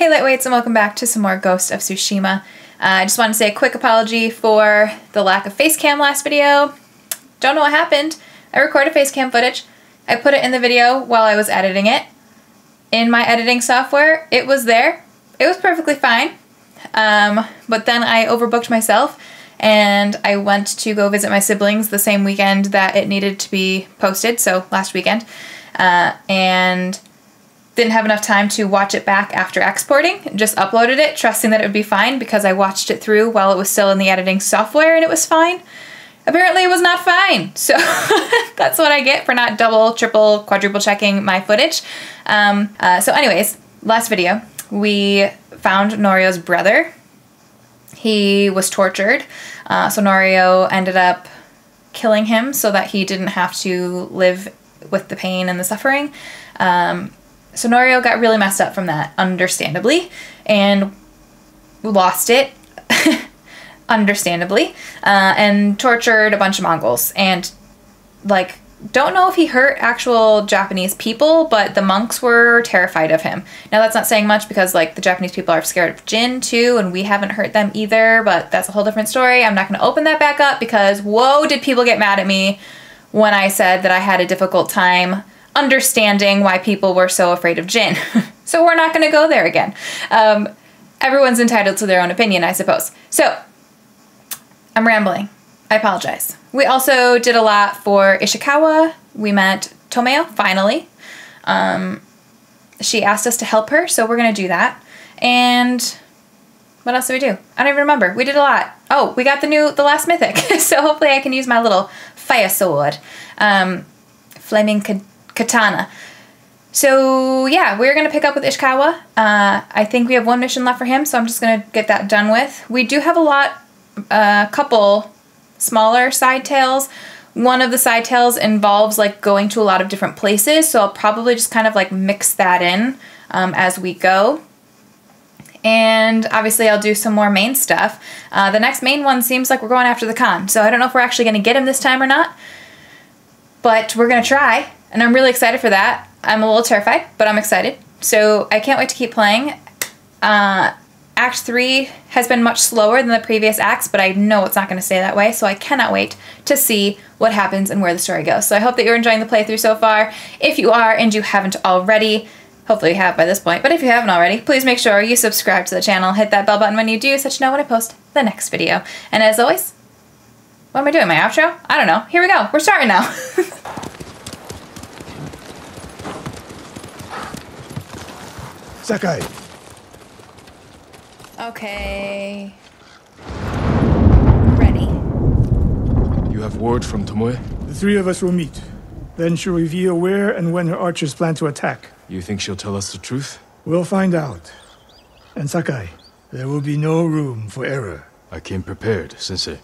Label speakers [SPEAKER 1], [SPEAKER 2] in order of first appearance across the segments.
[SPEAKER 1] Hey Lightweights and welcome back to some more Ghost of Tsushima. Uh, I just want to say a quick apology for the lack of face cam last video. Don't know what happened. I recorded face cam footage. I put it in the video while I was editing it. In my editing software, it was there. It was perfectly fine. Um, but then I overbooked myself and I went to go visit my siblings the same weekend that it needed to be posted, so last weekend. Uh, and didn't have enough time to watch it back after exporting. Just uploaded it, trusting that it would be fine because I watched it through while it was still in the editing software and it was fine. Apparently, it was not fine. So that's what I get for not double, triple, quadruple checking my footage. Um, uh, so, anyways, last video, we found Norio's brother. He was tortured. Uh, so, Norio ended up killing him so that he didn't have to live with the pain and the suffering. Um, So Norio got really messed up from that, understandably, and lost it, understandably, uh, and tortured a bunch of Mongols. And, like, don't know if he hurt actual Japanese people, but the monks were terrified of him. Now, that's not saying much because, like, the Japanese people are scared of Jin too, and we haven't hurt them either, but that's a whole different story. I'm not going to open that back up because, whoa, did people get mad at me when I said that I had a difficult time understanding why people were so afraid of Jin. so we're not going to go there again. Um, everyone's entitled to their own opinion, I suppose. So I'm rambling. I apologize. We also did a lot for Ishikawa. We met Tomoe, finally. Um, she asked us to help her, so we're going to do that. And what else did we do? I don't even remember. We did a lot. Oh, we got the new, the last mythic. so hopefully I can use my little fire sword. Um, flaming katana. So yeah, we're gonna pick up with Ishikawa. Uh, I think we have one mission left for him, so I'm just gonna get that done with. We do have a lot, a uh, couple smaller side tales. One of the side tales involves like going to a lot of different places, so I'll probably just kind of like mix that in um, as we go. And obviously, I'll do some more main stuff. Uh, the next main one seems like we're going after the Khan, so I don't know if we're actually to get him this time or not, but we're to try and I'm really excited for that. I'm a little terrified, but I'm excited. So I can't wait to keep playing. Uh, Act 3 has been much slower than the previous acts, but I know it's not going to stay that way, so I cannot wait to see what happens and where the story goes. So I hope that you're enjoying the playthrough so far. If you are and you haven't already, hopefully you have by this point, but if you haven't already, please make sure you subscribe to the channel, hit that bell button when you do, so you know when I post the next video. And as always, what am I doing, my outro? I don't know. Here we go. We're starting now.
[SPEAKER 2] Sakai.
[SPEAKER 1] Okay. Ready.
[SPEAKER 3] You have word from Tomoe?
[SPEAKER 2] The three of us will meet. Then she'll reveal where and when her archers plan to attack.
[SPEAKER 3] You think she'll tell us the truth?
[SPEAKER 2] We'll find out. And Sakai, there will be no room for error.
[SPEAKER 3] I came prepared, Sensei.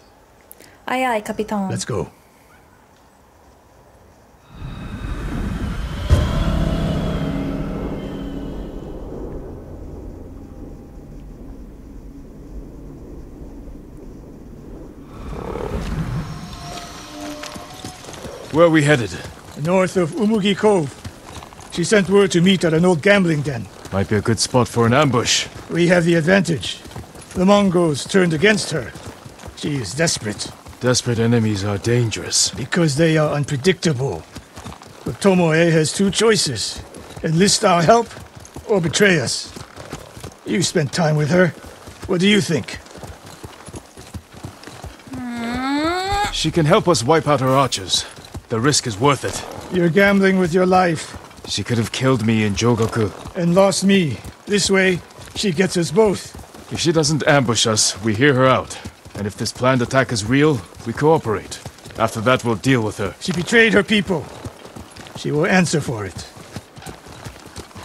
[SPEAKER 1] Aye aye, Capitan.
[SPEAKER 2] Let's go.
[SPEAKER 3] Where are we headed?
[SPEAKER 2] North of Umugi Cove. She sent word to meet at an old gambling den.
[SPEAKER 3] Might be a good spot for an ambush.
[SPEAKER 2] We have the advantage. The Mongols turned against her. She is desperate.
[SPEAKER 3] Desperate enemies are dangerous.
[SPEAKER 2] Because they are unpredictable. But Tomoe has two choices. Enlist our help, or betray us. You spent time with her. What do you think? Hmm.
[SPEAKER 3] She can help us wipe out her archers. The risk is worth it.
[SPEAKER 2] You're gambling with your life.
[SPEAKER 3] She could have killed me in Jogaku.
[SPEAKER 2] And lost me. This way, she gets us both.
[SPEAKER 3] If she doesn't ambush us, we hear her out. And if this planned attack is real, we cooperate. After that, we'll deal with her.
[SPEAKER 2] She betrayed her people. She will answer for it.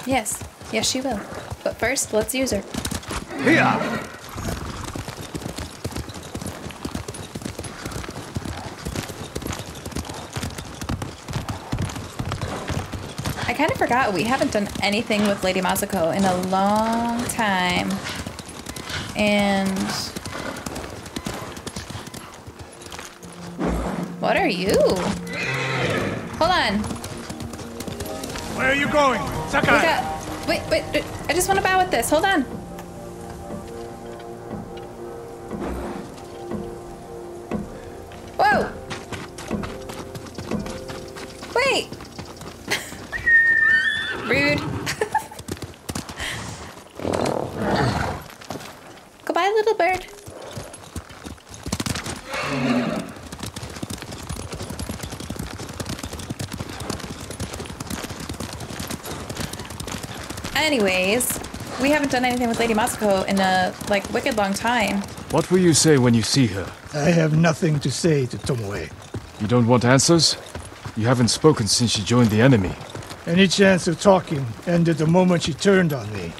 [SPEAKER 1] Yes. Yes, she will. But first, let's use her.
[SPEAKER 3] Here!
[SPEAKER 1] Kind of forgot we haven't done anything with Lady Masako in a long time. And... What are you? Hold on.
[SPEAKER 2] Where are you going? Sakai!
[SPEAKER 1] Got, Wait, wait, wait, I just want to bow with this. Hold on. Whoa! Wait! Rude. Goodbye, little bird. Anyways, we haven't done anything with Lady Masako in a like wicked long time.
[SPEAKER 3] What will you say when you see her?
[SPEAKER 2] I have nothing to say to Tomoe.
[SPEAKER 3] You don't want answers? You haven't spoken since she joined the enemy.
[SPEAKER 2] Any chance of talking ended the moment she turned on me.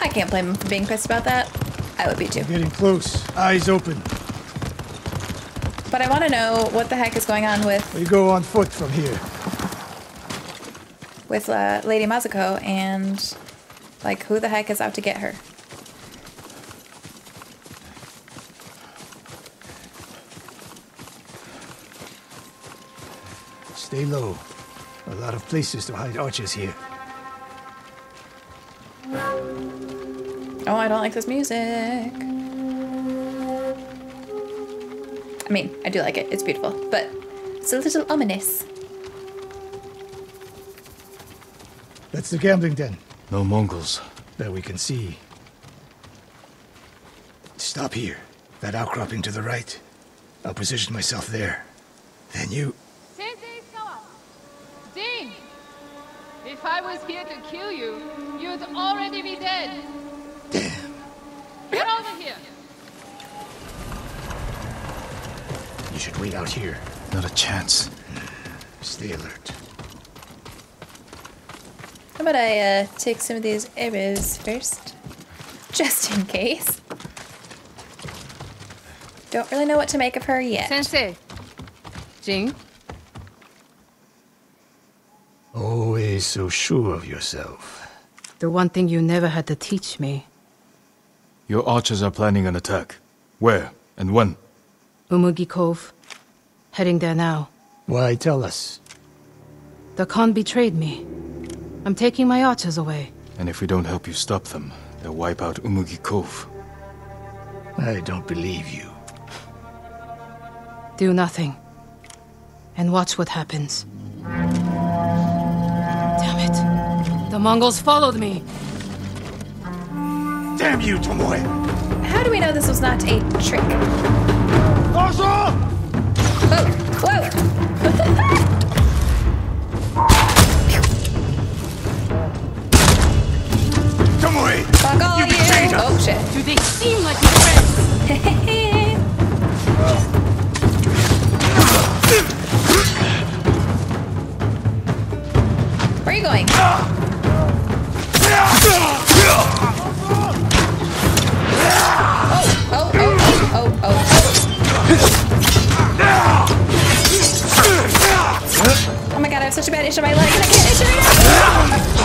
[SPEAKER 1] I can't blame him for being pissed about that. I would be too.
[SPEAKER 2] Getting close, eyes open.
[SPEAKER 1] But I want to know what the heck is going on with
[SPEAKER 2] We go on foot from here.
[SPEAKER 1] With uh, Lady Masako and like who the heck is out to get her.
[SPEAKER 2] Stay low. A lot of places to hide archers here.
[SPEAKER 1] Oh, I don't like this music. I mean, I do like it. It's beautiful, but it's a little ominous.
[SPEAKER 2] That's the gambling den
[SPEAKER 3] No Mongols.
[SPEAKER 2] that we can see. Stop here. That outcropping to the right. I'll position myself there. Then you.
[SPEAKER 4] Sensei Sawa! Jin! If I was here to kill you, you'd already be dead.
[SPEAKER 2] Damn.
[SPEAKER 4] Get over here!
[SPEAKER 2] You should wait out here.
[SPEAKER 3] Not a chance. Hmm.
[SPEAKER 2] Stay alert.
[SPEAKER 1] How about I uh, take some of these arrows first? Just in case. Don't really know what to make of her yet.
[SPEAKER 4] Sensei! Jin?
[SPEAKER 2] Always so sure of yourself.
[SPEAKER 5] The one thing you never had to teach me.
[SPEAKER 3] Your archers are planning an attack. Where and when?
[SPEAKER 5] Umugi Cove. Heading there now.
[SPEAKER 2] Why tell us?
[SPEAKER 5] The Khan betrayed me. I'm taking my archers away.
[SPEAKER 3] And if we don't help you stop them, they'll wipe out Umugi Cove.
[SPEAKER 2] I don't believe you.
[SPEAKER 5] Do nothing. And watch what happens. Damn it. The Mongols followed me.
[SPEAKER 2] Damn you, Tomoe!
[SPEAKER 1] How do we know this was not a trick?
[SPEAKER 2] Also!
[SPEAKER 1] Oh, whoa!
[SPEAKER 2] Whoa!
[SPEAKER 1] Oh shit.
[SPEAKER 5] Do they seem like my friends?
[SPEAKER 1] Where are you going? Oh, oh, oh, oh, oh. Oh my god, I have such a bad itch in my leg and I can't itch it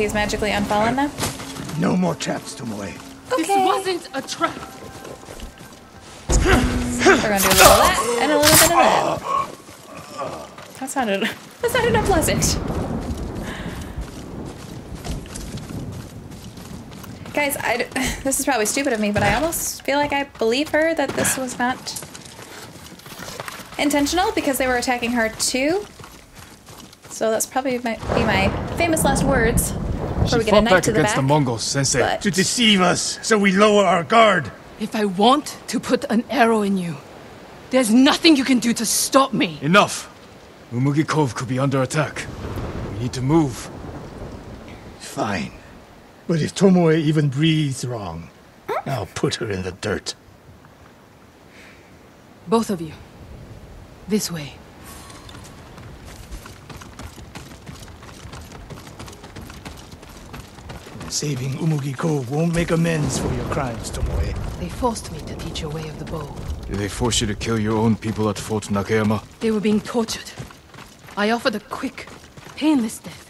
[SPEAKER 1] he's magically unfallen now?
[SPEAKER 2] No more traps, Tomoe.
[SPEAKER 5] This wasn't a trap.
[SPEAKER 1] We're gonna do a little of that and a little bit of that. That sounded that sounded unpleasant. Guys, I d this is probably stupid of me, but I almost feel like I believe her that this was not intentional because they were attacking her too. So that's probably my, be my famous last words before
[SPEAKER 3] She
[SPEAKER 1] we get a
[SPEAKER 3] fought
[SPEAKER 1] knight
[SPEAKER 3] back
[SPEAKER 1] to the
[SPEAKER 3] against
[SPEAKER 1] back.
[SPEAKER 3] the Mongols, Sensei.
[SPEAKER 1] but-
[SPEAKER 2] To deceive us, so we lower our guard.
[SPEAKER 5] If I want to put an arrow in you, there's nothing you can do to stop me.
[SPEAKER 3] Enough! Umugi Cove could be under attack. We need to move.
[SPEAKER 2] Fine. But if Tomoe even breathes wrong, I'll put her in the dirt.
[SPEAKER 5] Both of you. This way.
[SPEAKER 2] Saving Umugi Cove won't make amends for your crimes, Tomoe.
[SPEAKER 5] They forced me to teach a way of the bow.
[SPEAKER 3] Did they force you to kill your own people at Fort Nakayama?
[SPEAKER 5] They were being tortured. I offered a quick, painless death.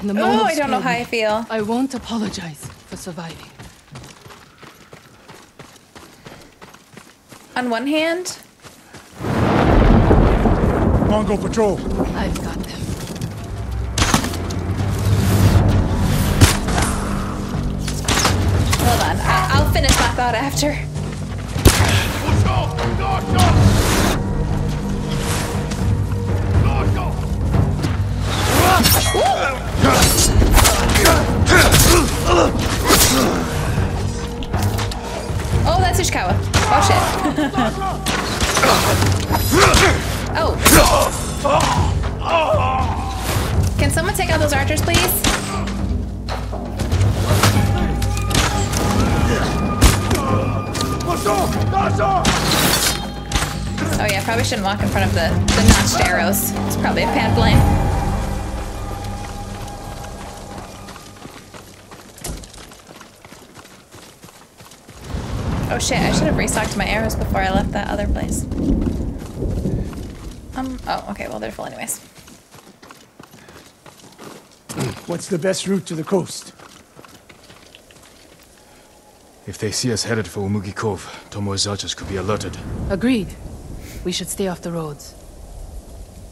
[SPEAKER 5] And the
[SPEAKER 1] Oh, I don't know how. I feel.
[SPEAKER 5] I won't apologize for surviving.
[SPEAKER 1] On one hand,
[SPEAKER 2] Mongol patrol.
[SPEAKER 5] I've got
[SPEAKER 1] thought after. Oh, that's Ishikawa. Oh shit. oh. Can someone take out those archers, please? Oh yeah, probably shouldn't walk in front of the, the notched arrows. It's probably a bad blame. Oh shit, I should have restocked my arrows before I left that other place. Um, oh, okay, well they're full anyways.
[SPEAKER 2] What's the best route to the coast?
[SPEAKER 3] If they see us headed for Umugi Cove, Tomoe's archers could be alerted.
[SPEAKER 5] Agreed. We should stay off the roads.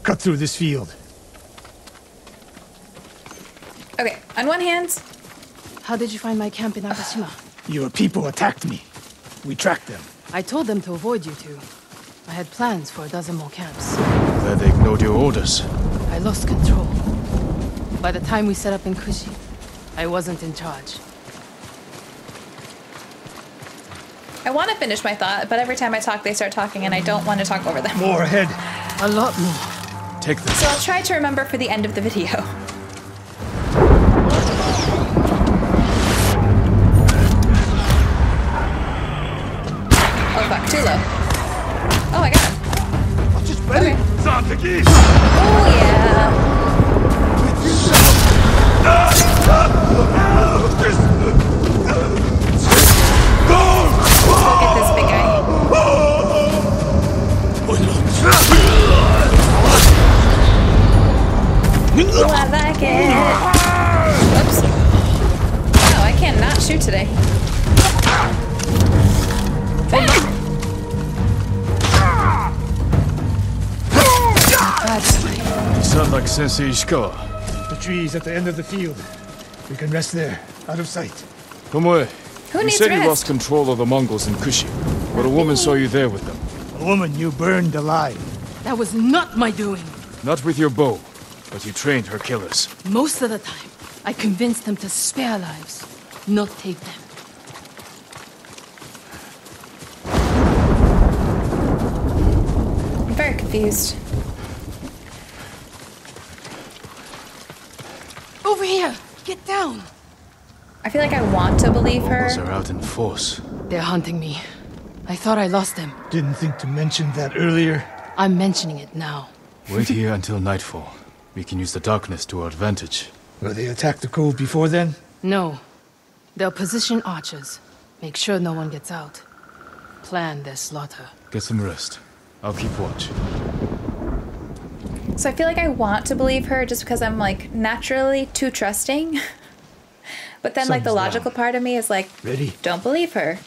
[SPEAKER 2] Cut through this field.
[SPEAKER 1] Okay, on one hand,
[SPEAKER 5] How did you find my camp in Akashima?
[SPEAKER 2] Your people attacked me. We tracked them.
[SPEAKER 5] I told them to avoid you two. I had plans for a dozen more camps.
[SPEAKER 3] Glad they ignored your orders.
[SPEAKER 5] I lost control. By the time we set up in Kushi, I wasn't in charge.
[SPEAKER 1] I want to finish my thought, but every time I talk, they start talking, and I don't want to talk over them.
[SPEAKER 2] More ahead.
[SPEAKER 5] A lot more.
[SPEAKER 3] Take this.
[SPEAKER 1] So I'll try to remember for the end of the video. Oh fuck, too low. Oh, my god. I got him. Okay. Oh yeah.
[SPEAKER 3] Sound like Sensei
[SPEAKER 2] The trees at the end of the field. We can rest there, out of sight.
[SPEAKER 3] Come Tomoe,
[SPEAKER 1] Who
[SPEAKER 3] you
[SPEAKER 1] needs
[SPEAKER 3] said you lost control of the Mongols in Kushi, but a woman saw you there with them.
[SPEAKER 2] A woman you burned alive.
[SPEAKER 5] That was not my doing.
[SPEAKER 3] Not with your bow, but you trained her killers.
[SPEAKER 5] Most of the time, I convinced them to spare lives, not take them.
[SPEAKER 1] I'm very confused.
[SPEAKER 5] Over here! Get down!
[SPEAKER 1] I feel like I want to believe her.
[SPEAKER 3] Mongols are out in force.
[SPEAKER 5] They're hunting me. I thought I lost them.
[SPEAKER 2] Didn't think to mention that earlier.
[SPEAKER 5] I'm mentioning it now.
[SPEAKER 3] Wait here until nightfall. We can use the darkness to our advantage.
[SPEAKER 2] Will they attack the cove before then?
[SPEAKER 5] No. They'll position archers. Make sure no one gets out. Plan their slaughter.
[SPEAKER 3] Get some rest. I'll keep watch.
[SPEAKER 1] So I feel like I want to believe her just because I'm like naturally too trusting. but then like the logical
[SPEAKER 2] down.
[SPEAKER 1] part of me is like,
[SPEAKER 2] Ready?
[SPEAKER 1] don't believe her.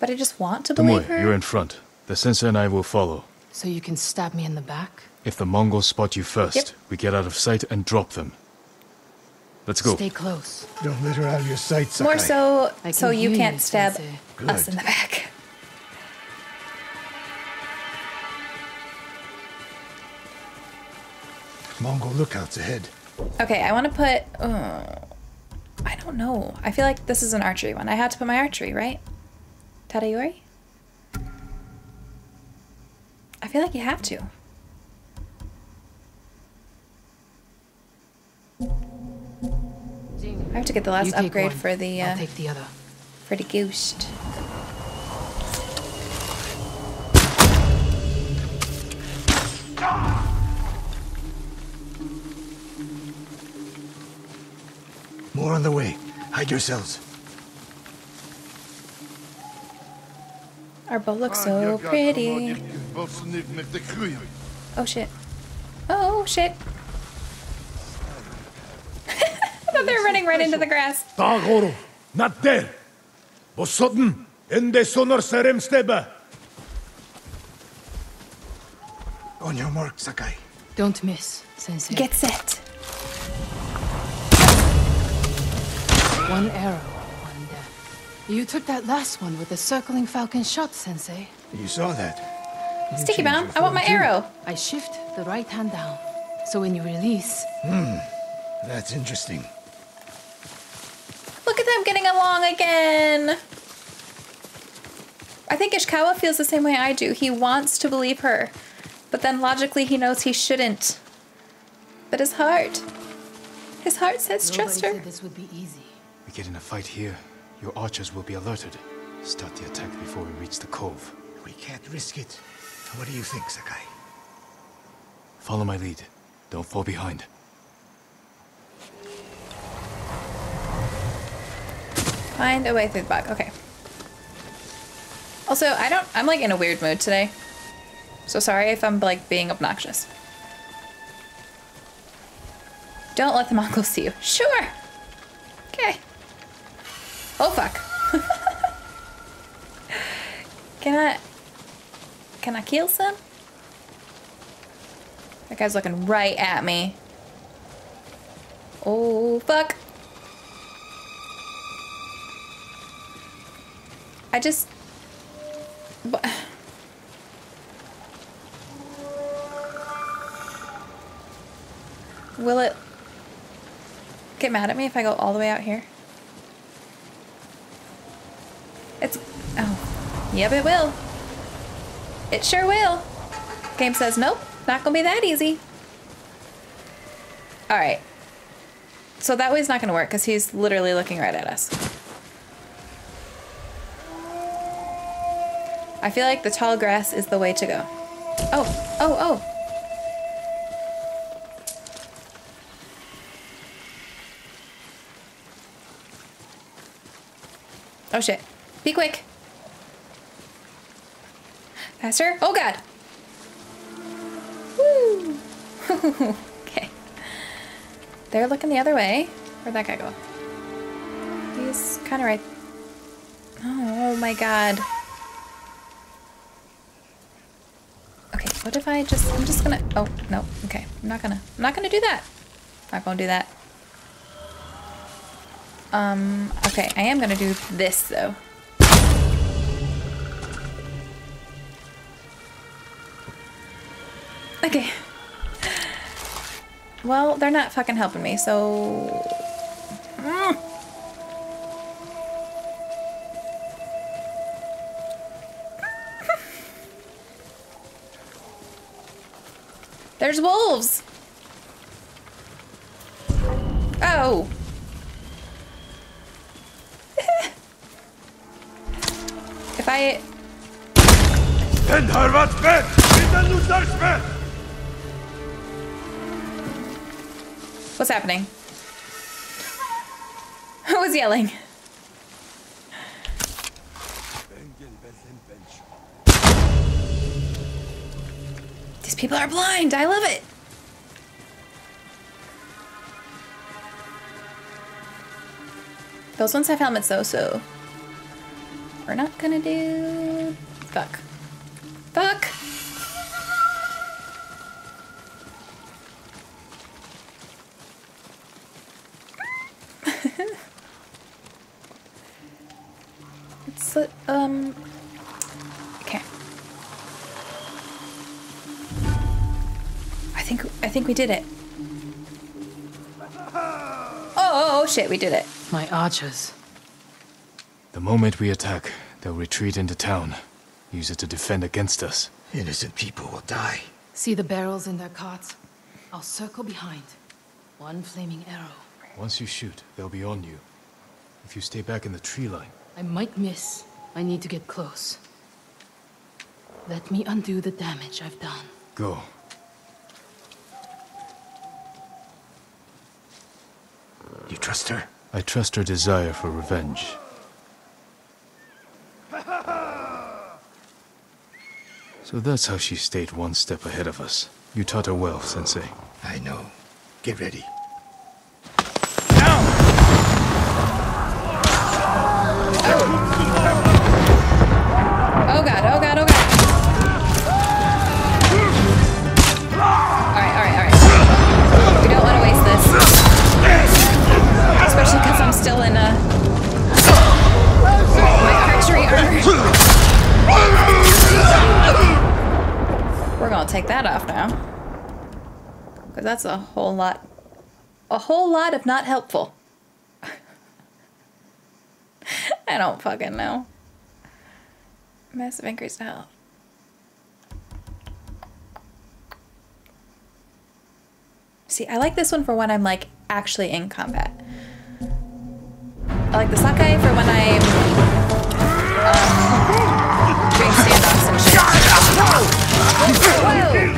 [SPEAKER 1] But I just want to
[SPEAKER 3] Tomoe,
[SPEAKER 1] believe her.
[SPEAKER 3] you're in front. The sensei and I will follow.
[SPEAKER 5] So you can stab me in the back?
[SPEAKER 3] If the Mongols spot you first,
[SPEAKER 1] Yep.
[SPEAKER 3] we get out of sight and drop them. Let's go.
[SPEAKER 5] Stay close.
[SPEAKER 2] Don't let her out of your sight, Sakai.
[SPEAKER 1] More so so you can't stab
[SPEAKER 5] Sensei.
[SPEAKER 1] us
[SPEAKER 2] Good.
[SPEAKER 1] in the back.
[SPEAKER 2] Mongol lookouts ahead.
[SPEAKER 1] Okay, I want to put... Uh, I don't know. I feel like this is an archery one. I had to put my archery, right? Tadayori? I feel like you have to. I have to get the last upgrade
[SPEAKER 5] one.
[SPEAKER 1] for the. Uh, I'll
[SPEAKER 5] take the other.
[SPEAKER 1] For the ghost. Ah!
[SPEAKER 2] More on the way. Hide yourselves.
[SPEAKER 1] Our boat looks so pretty. Oh shit. Oh shit. I thought they were running right into the grass.
[SPEAKER 2] Dagoro, not there. Bosodden, ende sonor serem steba. On your mark, Sakai.
[SPEAKER 5] Don't miss, Sensei.
[SPEAKER 1] Get set.
[SPEAKER 5] One arrow, one death. You took that last one with the circling falcon shot, Sensei.
[SPEAKER 2] You saw that. You
[SPEAKER 1] Sticky Bomb, I want my
[SPEAKER 2] too.
[SPEAKER 1] arrow.
[SPEAKER 5] I shift the right hand down, so when you release, Hmm,
[SPEAKER 2] That's interesting.
[SPEAKER 1] Look at them getting along again. I think Ishikawa feels the same way I do. He wants to believe her, but then logically he knows he shouldn't. But his heart, his heart says
[SPEAKER 5] nobody
[SPEAKER 1] trust her.
[SPEAKER 5] said this would be easy.
[SPEAKER 3] We get in a fight here, your archers will be alerted. Start the attack before we reach the cove.
[SPEAKER 2] We can't risk it. What do you think, Sakai?
[SPEAKER 3] Follow my lead. Don't fall behind.
[SPEAKER 1] Find a way through the bog. Okay. Also, I don't. I'm like in a weird mood today. So sorry if I'm like being obnoxious. Don't let the Mongols see you. Sure. Okay. Oh fuck. can I? Can I kill some? That guy's looking right at me. Oh fuck. I just. But. Will it get mad at me if I go all the way out here? It's. Oh. Yep, it will. It sure will. Game says, nope, not gonna be that easy. Alright. So that way's not gonna work because he's literally looking right at us. I feel like the tall grass is the way to go. Oh, oh, oh. Oh shit. Be quick. Faster. Oh god. Woo. okay. They're looking the other way. Where'd that guy go? He's kind of right. Oh my god. Okay, what if I just, I'm just gonna, oh, no, okay. I'm not gonna, I'm not gonna do that. I'm Not gonna do that. Um, okay, I am gonna do this though. Okay. Well, they're not fucking helping me, so... Mm. There's wolves! Oh! if I...
[SPEAKER 2] Den Harvard spät! Bitte Luther spät!
[SPEAKER 1] What's happening? Who was yelling? These people are blind. I love it. Those ones have helmets though, so we're not gonna do. Fuck. Think we did it. Oh, oh, oh shit! We did it.
[SPEAKER 5] My archers.
[SPEAKER 3] The moment we attack, they'll retreat into town. Use it to defend against us.
[SPEAKER 2] Innocent people will die.
[SPEAKER 5] See the barrels in their carts? I'll circle behind. One flaming arrow.
[SPEAKER 3] Once you shoot, they'll be on you. If you stay back in the tree line,
[SPEAKER 5] I might miss. I need to get close. Let me undo the damage I've done.
[SPEAKER 3] go.
[SPEAKER 2] You trust her?
[SPEAKER 3] I trust her desire for revenge. So that's how she stayed one step ahead of us. You taught her well, Sensei.
[SPEAKER 2] I know. Get ready.
[SPEAKER 1] That's a whole lot, a whole lot of not helpful. I don't fucking know. Massive increase to health. See, I like this one for when I'm like actually in combat. I like the Sakai for when I'm um, doing standoffs and shit. Whoa!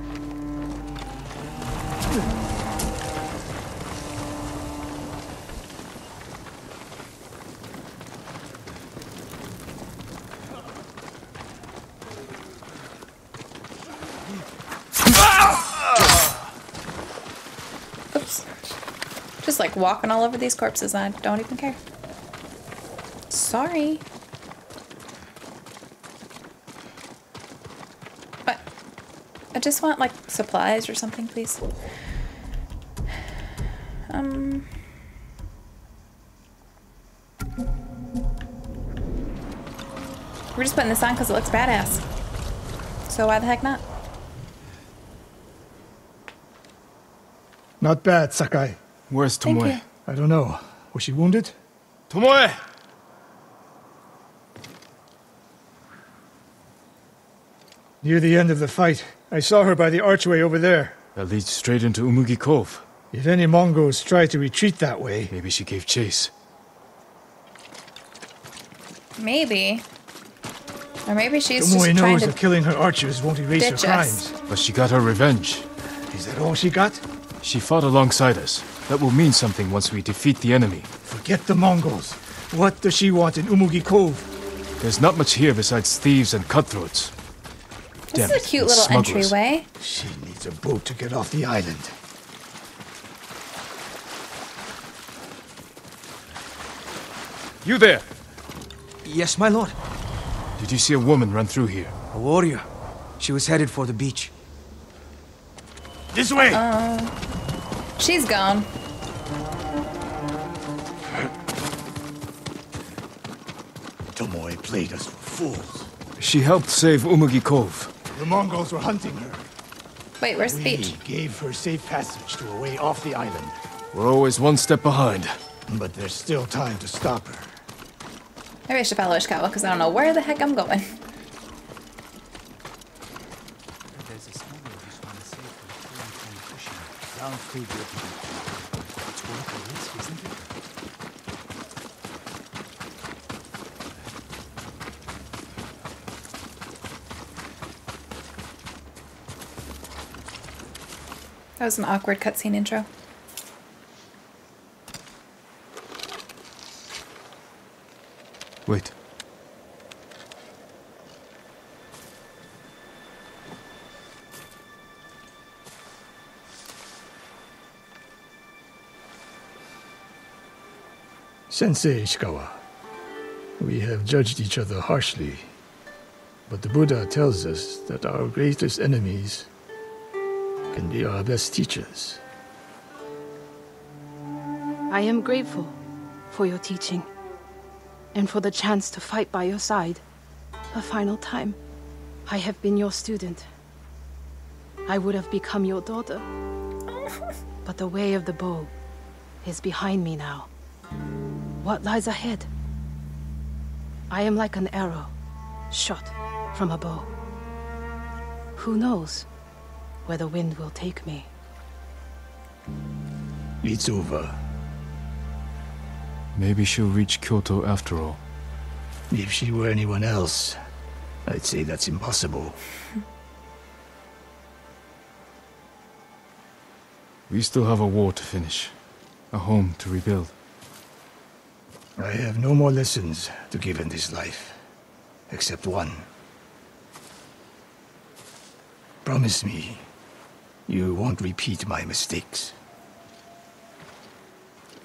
[SPEAKER 1] like walking all over these corpses. I don't even care. Sorry. But I just want like supplies or something, please. Um. We're just putting this on because it looks badass. So why the heck not?
[SPEAKER 2] Not bad, Sakai.
[SPEAKER 3] Where's
[SPEAKER 1] Thank
[SPEAKER 3] Tomoe?
[SPEAKER 1] you.
[SPEAKER 2] I don't know. Was she wounded?
[SPEAKER 3] Tomoe!
[SPEAKER 2] Near the end of the fight, I saw her by the archway over there.
[SPEAKER 3] That leads straight into Umugi Cove.
[SPEAKER 2] If any Mongols try to retreat that way,
[SPEAKER 3] Maybe she gave chase.
[SPEAKER 1] Maybe. Or maybe she's
[SPEAKER 2] Tomoe
[SPEAKER 1] just trying
[SPEAKER 2] knows
[SPEAKER 1] to
[SPEAKER 2] that killing her archers won't erase her
[SPEAKER 1] ditch us.
[SPEAKER 2] crimes.
[SPEAKER 3] But she got her revenge.
[SPEAKER 2] Is that all she got?
[SPEAKER 3] She fought alongside us. That will mean something once we defeat the enemy.
[SPEAKER 2] Forget the Mongols. What does she want in Umugi Cove?
[SPEAKER 3] There's not much here besides thieves and cutthroats.
[SPEAKER 1] This
[SPEAKER 3] Damn
[SPEAKER 1] is a cute little
[SPEAKER 3] smugglers.
[SPEAKER 1] entryway.
[SPEAKER 2] She needs a boat to get off the island.
[SPEAKER 3] You there!
[SPEAKER 6] Yes, my lord.
[SPEAKER 3] Did you see a woman run through here?
[SPEAKER 6] A warrior. She was headed for the beach.
[SPEAKER 2] This way!
[SPEAKER 1] Uh, She's gone.
[SPEAKER 2] Tomoe played us for fools.
[SPEAKER 3] She helped save Umugi Cove.
[SPEAKER 2] The Mongols were hunting her.
[SPEAKER 1] Wait, where's the
[SPEAKER 2] We
[SPEAKER 1] beach?
[SPEAKER 2] gave her safe passage to a way off the island.
[SPEAKER 3] We're always one step behind.
[SPEAKER 2] But there's still time to stop her.
[SPEAKER 1] Maybe I should follow Ishikawa because I don't know where the heck I'm going.
[SPEAKER 6] There's a smuggler who's found a safe for the fishing. It's isn't it?
[SPEAKER 1] That was an awkward cutscene intro.
[SPEAKER 2] Sensei Ishikawa, we have judged each other harshly, but the Buddha tells us that our greatest enemies can be our best teachers.
[SPEAKER 5] I am grateful for your teaching and for the chance to fight by your side a final time. I have been your student. I would have become your daughter. But the way of the bow is behind me now. What lies ahead. I am like an arrow, shot from a bow. Who knows where the wind will take me?
[SPEAKER 2] It's over.
[SPEAKER 3] Maybe she'll reach Kyoto after all.
[SPEAKER 2] If she were anyone else, I'd say that's impossible.
[SPEAKER 3] We still have a war to finish. A home to rebuild.
[SPEAKER 2] I have no more lessons to give in this life, except one. Promise me, you won't repeat my mistakes.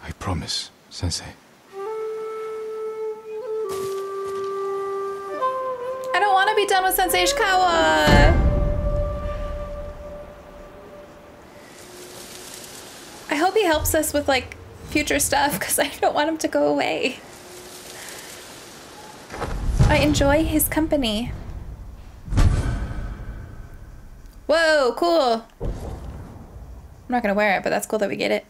[SPEAKER 3] I promise, Sensei.
[SPEAKER 1] I don't want to be done with Sensei Ishikawa. I hope he helps us with like future stuff because I don't want him to go away. I enjoy his company. Whoa, cool. I'm not gonna wear it, but that's cool that we get it.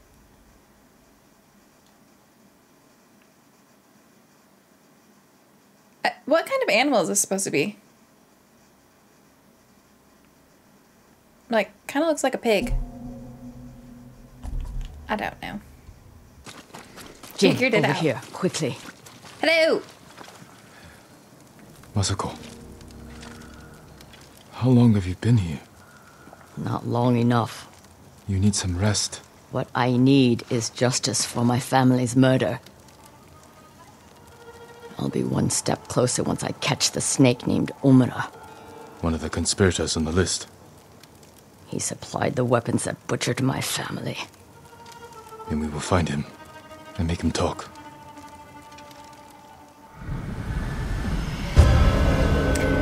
[SPEAKER 1] Uh, What kind of animal is this supposed to be? Like, kind of looks like a pig. I don't know.
[SPEAKER 7] Jin,
[SPEAKER 1] Figured it
[SPEAKER 7] over
[SPEAKER 1] out.
[SPEAKER 7] here, quickly.
[SPEAKER 1] Hello!
[SPEAKER 3] Masako. How long have you been here?
[SPEAKER 7] Not long enough.
[SPEAKER 3] You need some rest.
[SPEAKER 7] What I need is justice for my family's murder. I'll be one step closer once I catch the snake named Omura.
[SPEAKER 3] One of the conspirators on the list.
[SPEAKER 7] He supplied the weapons that butchered my family.
[SPEAKER 3] Then we will find him and make him talk.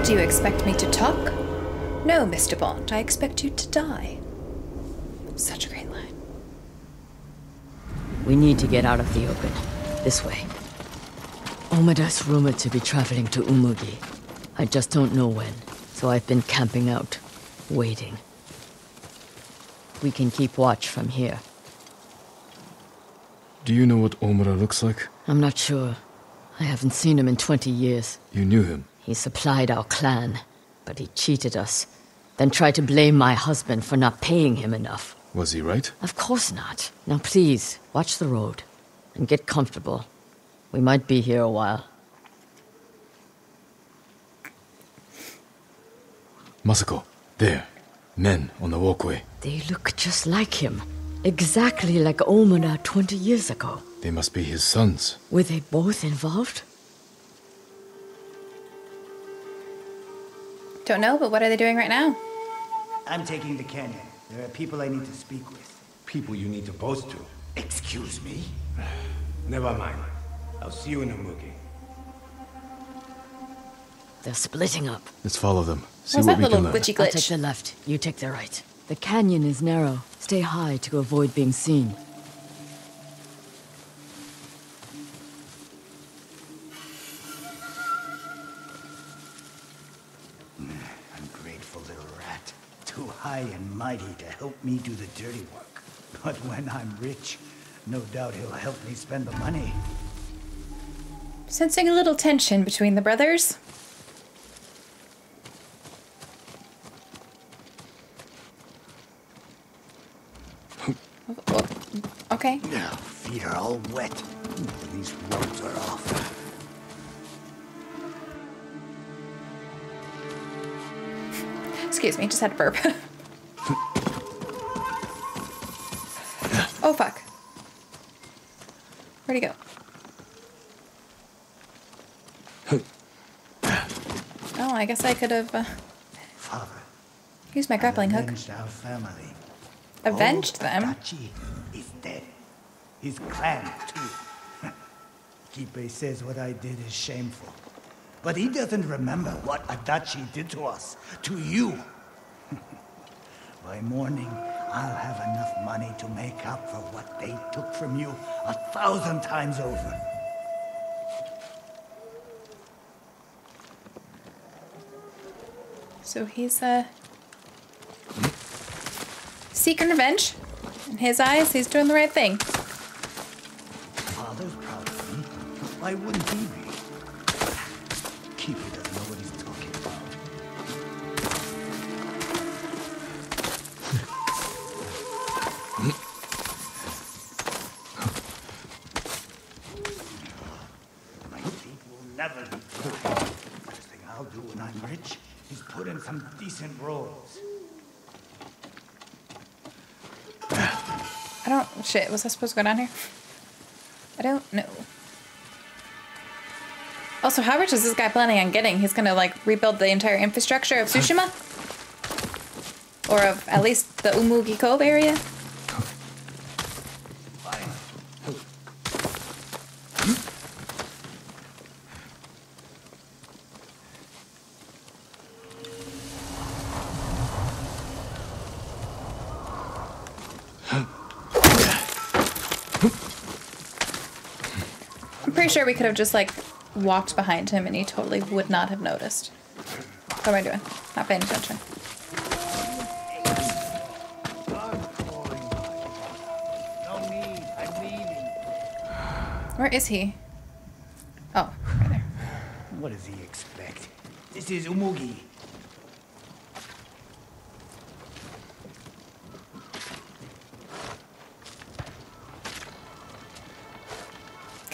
[SPEAKER 1] Do you expect me to talk? No, Mr. Bond, I expect you to die. Such a great line.
[SPEAKER 7] We need to get out of the open. This way. Omura's rumored to be traveling to Umugi. I just don't know when, so I've been camping out, waiting. We can keep watch from here.
[SPEAKER 3] Do you know what Omura looks like?
[SPEAKER 7] I'm not sure. I haven't seen him in 20 years.
[SPEAKER 3] You knew him.
[SPEAKER 7] He supplied our clan, but he cheated us. Then tried to blame my husband for not paying him enough.
[SPEAKER 3] Was he right?
[SPEAKER 7] Of course not. Now please, watch the road. And get comfortable. We might be here a while.
[SPEAKER 3] Masako, there. Men on the walkway.
[SPEAKER 7] They look just like him. Exactly like Omura uh, 20 years ago.
[SPEAKER 3] They must be his sons.
[SPEAKER 7] Were they both involved?
[SPEAKER 1] Don't know, but what are they doing right now?
[SPEAKER 8] I'm taking the canyon. There are people I need to speak with.
[SPEAKER 9] People you need to boast to.
[SPEAKER 8] Excuse me?
[SPEAKER 9] Never mind. I'll see you in Umugi.
[SPEAKER 7] They're splitting up.
[SPEAKER 3] Let's follow them. See
[SPEAKER 1] What's
[SPEAKER 3] what
[SPEAKER 1] that
[SPEAKER 3] we
[SPEAKER 1] little
[SPEAKER 3] can learn.
[SPEAKER 1] glitchy
[SPEAKER 7] I'll take the left. You take the right. The canyon is narrow. Stay high to avoid being seen.
[SPEAKER 8] Ungrateful little rat. Too high and mighty to help me do the dirty work. But when I'm rich, no doubt he'll help me spend the money.
[SPEAKER 1] Sensing a little tension between the brothers. Okay.
[SPEAKER 8] Now, feet are all wet. These ropes are off.
[SPEAKER 1] Excuse me, just had to burp. oh fuck. Where'd he go? Oh, I guess I could have uh,
[SPEAKER 8] Father,
[SPEAKER 1] used my grappling hook.
[SPEAKER 8] our family.
[SPEAKER 1] Avenged them.
[SPEAKER 8] Adachi is dead. His clan, too. Kipe says what I did is shameful. But he doesn't remember what Adachi did to us, to you. By morning, I'll have enough money to make up for what they took from you a thousand times over.
[SPEAKER 1] So he's uh seeking revenge. In his eyes, he's doing the right thing.
[SPEAKER 8] Father's proud of me. Why wouldn't he be?
[SPEAKER 1] I don't. Shit, was I supposed to go down here? I don't know. Also, how rich is this guy planning on getting? He's gonna like rebuild the entire infrastructure of Tsushima? Or of at least the Umugi Cove area? We could have just like walked behind him and he totally would not have noticed. What am I doing? Not paying attention. Where is he? Oh, right there.
[SPEAKER 8] What does he expect? This is Umugi.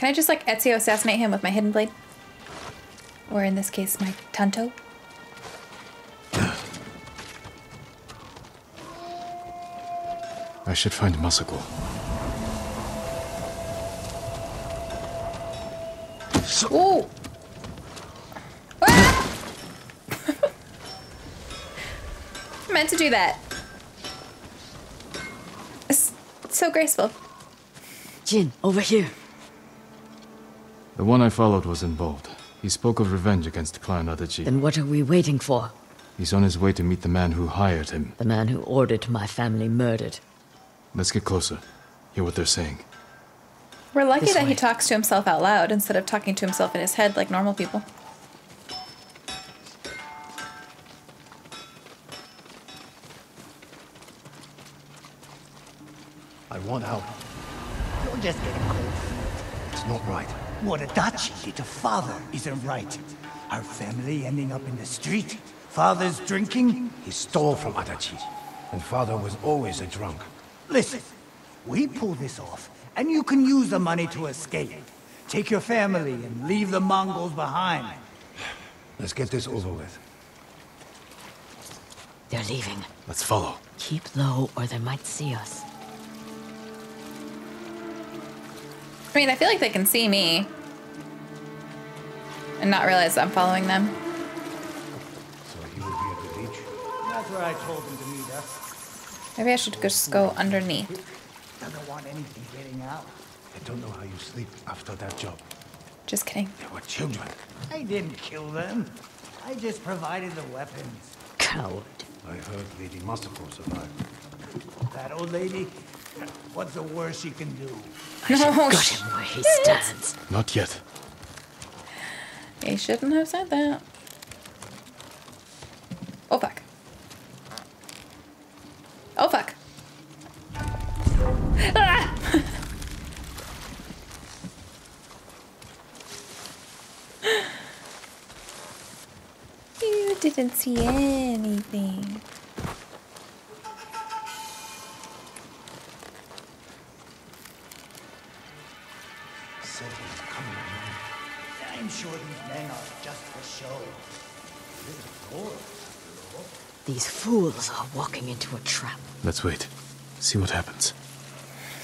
[SPEAKER 1] Can I just like Ezio assassinate him with my hidden blade? Or in this case, my Tanto?
[SPEAKER 3] I should find Masako.
[SPEAKER 1] Ooh! Ah! Meant to do that. It's so graceful.
[SPEAKER 7] Jin, over here.
[SPEAKER 3] The one I followed was involved. He spoke of revenge against Clan Adachi.
[SPEAKER 7] Then what are we waiting for?
[SPEAKER 3] He's on his way to meet the man who hired him.
[SPEAKER 7] The man who ordered my family murdered.
[SPEAKER 3] Let's get closer. Hear what they're saying.
[SPEAKER 1] We're lucky
[SPEAKER 7] This
[SPEAKER 1] that he talks to himself out loud instead of talking to himself in his head like normal people.
[SPEAKER 2] I want help.
[SPEAKER 8] You're just getting
[SPEAKER 2] right.
[SPEAKER 8] What Adachi did to father isn't right. Our family ending up in the street. Father's drinking.
[SPEAKER 9] He stole from Adachi, and father was always a drunk.
[SPEAKER 8] Listen, we pull this off, and you can use the money to escape. Take your family and leave the Mongols behind.
[SPEAKER 9] Let's get this over with.
[SPEAKER 7] They're leaving.
[SPEAKER 3] Let's follow.
[SPEAKER 7] Keep low or they might see us.
[SPEAKER 1] I mean, I feel like they can see me and not realize I'm following them.
[SPEAKER 9] So he will be at the beach.
[SPEAKER 8] That's where I told him to meet us.
[SPEAKER 1] Maybe I should just go underneath.
[SPEAKER 8] I don't want anything getting out.
[SPEAKER 9] I don't know how you sleep after that job.
[SPEAKER 1] Just kidding.
[SPEAKER 9] They were children.
[SPEAKER 8] I didn't kill them. I just provided the weapons.
[SPEAKER 7] Coward.
[SPEAKER 9] I heard Lady Masako survived.
[SPEAKER 8] That old lady, what's the worst she can do?
[SPEAKER 7] I shall
[SPEAKER 1] No,
[SPEAKER 7] gut him where he stands.
[SPEAKER 3] Not yet.
[SPEAKER 1] He shouldn't have said that. Oh fuck. Oh fuck. Ah! you didn't see anything.
[SPEAKER 7] Fools are walking into a trap.
[SPEAKER 3] Let's wait. See what happens.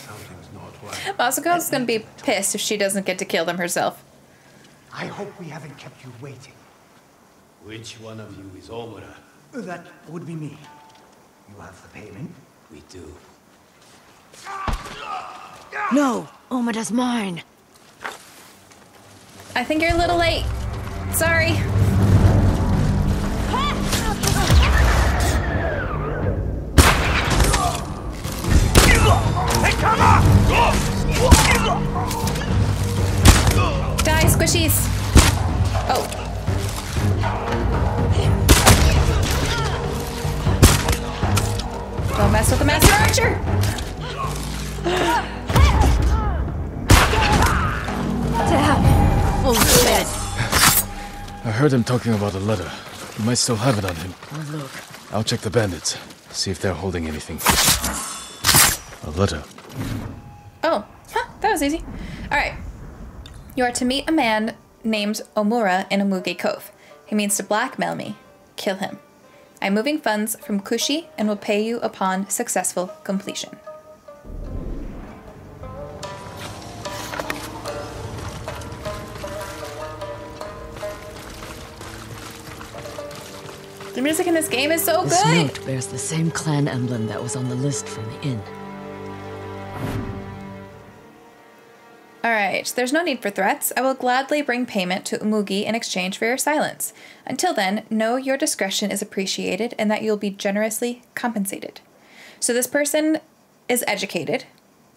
[SPEAKER 9] Something's not
[SPEAKER 1] gonna be pissed if she doesn't get to kill them herself.
[SPEAKER 8] I hope we haven't kept you waiting.
[SPEAKER 9] Which one of you is Omura?
[SPEAKER 8] That would be me. You have the payment?
[SPEAKER 9] We do.
[SPEAKER 7] No! Omura's mine!
[SPEAKER 1] I think you're a little late. Sorry. Die, squishies. Oh. Don't mess with the master archer.
[SPEAKER 7] Damn! Bullshit!
[SPEAKER 3] Oh, I heard him talking about a letter. He might still have it on him.
[SPEAKER 7] Oh, look.
[SPEAKER 3] I'll check the bandits, see if they're holding anything. A letter.
[SPEAKER 1] Oh, huh, that was easy. All right. You are to meet a man named Omura in Umugi Cove. He means to blackmail me. Kill him. I'm moving funds from Kushi and will pay you upon successful completion. The music in this game is so good!
[SPEAKER 7] This note bears the same clan emblem that was on the list from the inn.
[SPEAKER 1] All right, there's no need for threats. I will gladly bring payment to Umugi in exchange for your silence. Until then, know your discretion is appreciated and that you'll be generously compensated. So this person is educated.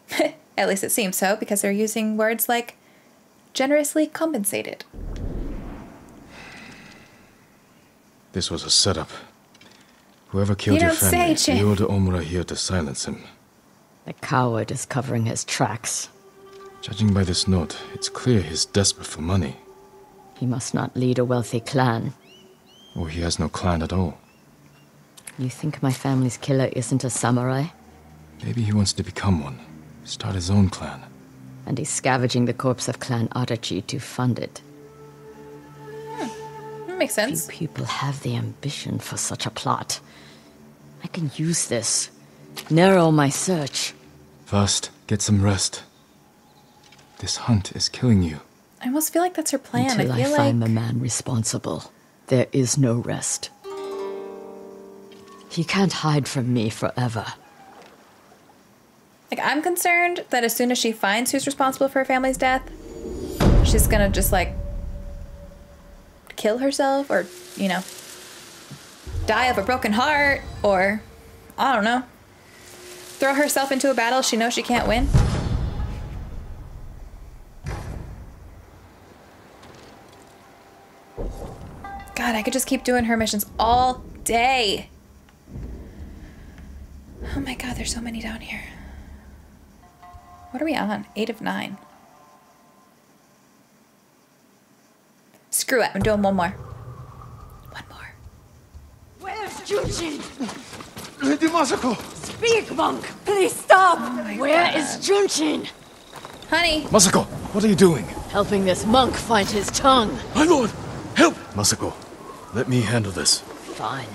[SPEAKER 1] At least it seems so because they're using words like generously compensated.
[SPEAKER 3] This was a setup. Whoever killed
[SPEAKER 1] You
[SPEAKER 3] your
[SPEAKER 1] don't
[SPEAKER 3] family
[SPEAKER 1] say, Jin.
[SPEAKER 3] lured Omura here to silence him.
[SPEAKER 7] The coward is covering his tracks.
[SPEAKER 3] Judging by this note, it's clear he's desperate for money.
[SPEAKER 7] He must not lead a wealthy clan.
[SPEAKER 3] Or he has no clan at all.
[SPEAKER 7] You think my family's killer isn't a samurai?
[SPEAKER 3] Maybe he wants to become one. Start his own clan.
[SPEAKER 7] And he's scavenging the corpse of Clan Adachi to fund it.
[SPEAKER 1] That makes sense.
[SPEAKER 7] Few people have the ambition for such a plot. I can use this. Narrow my search.
[SPEAKER 3] First, get some rest. This hunt is killing you.
[SPEAKER 1] I almost feel like that's her plan.
[SPEAKER 7] Until
[SPEAKER 1] I
[SPEAKER 7] I,
[SPEAKER 1] feel
[SPEAKER 7] find
[SPEAKER 1] like
[SPEAKER 7] the man responsible, there is no rest. He can't hide from me forever.
[SPEAKER 1] like I'm concerned that as soon as she finds who's responsible for her family's death, she's gonna just like kill herself or, you know, die of a broken heart or I don't know. Throw herself into a battle she knows she can't win. God, I could just keep doing her missions all day. Oh my god, there's so many down here. What are we on? Eight of nine. Screw it, I'm doing one more. One more.
[SPEAKER 7] Where's Junshin?
[SPEAKER 2] Lady Masako!
[SPEAKER 7] Speak, monk! Please stop! Oh Where is Junshin?
[SPEAKER 1] Honey,
[SPEAKER 3] Masako, what are you doing?
[SPEAKER 7] Helping this monk find his tongue.
[SPEAKER 3] My lord, help! Masako, let me handle this.
[SPEAKER 7] Fine.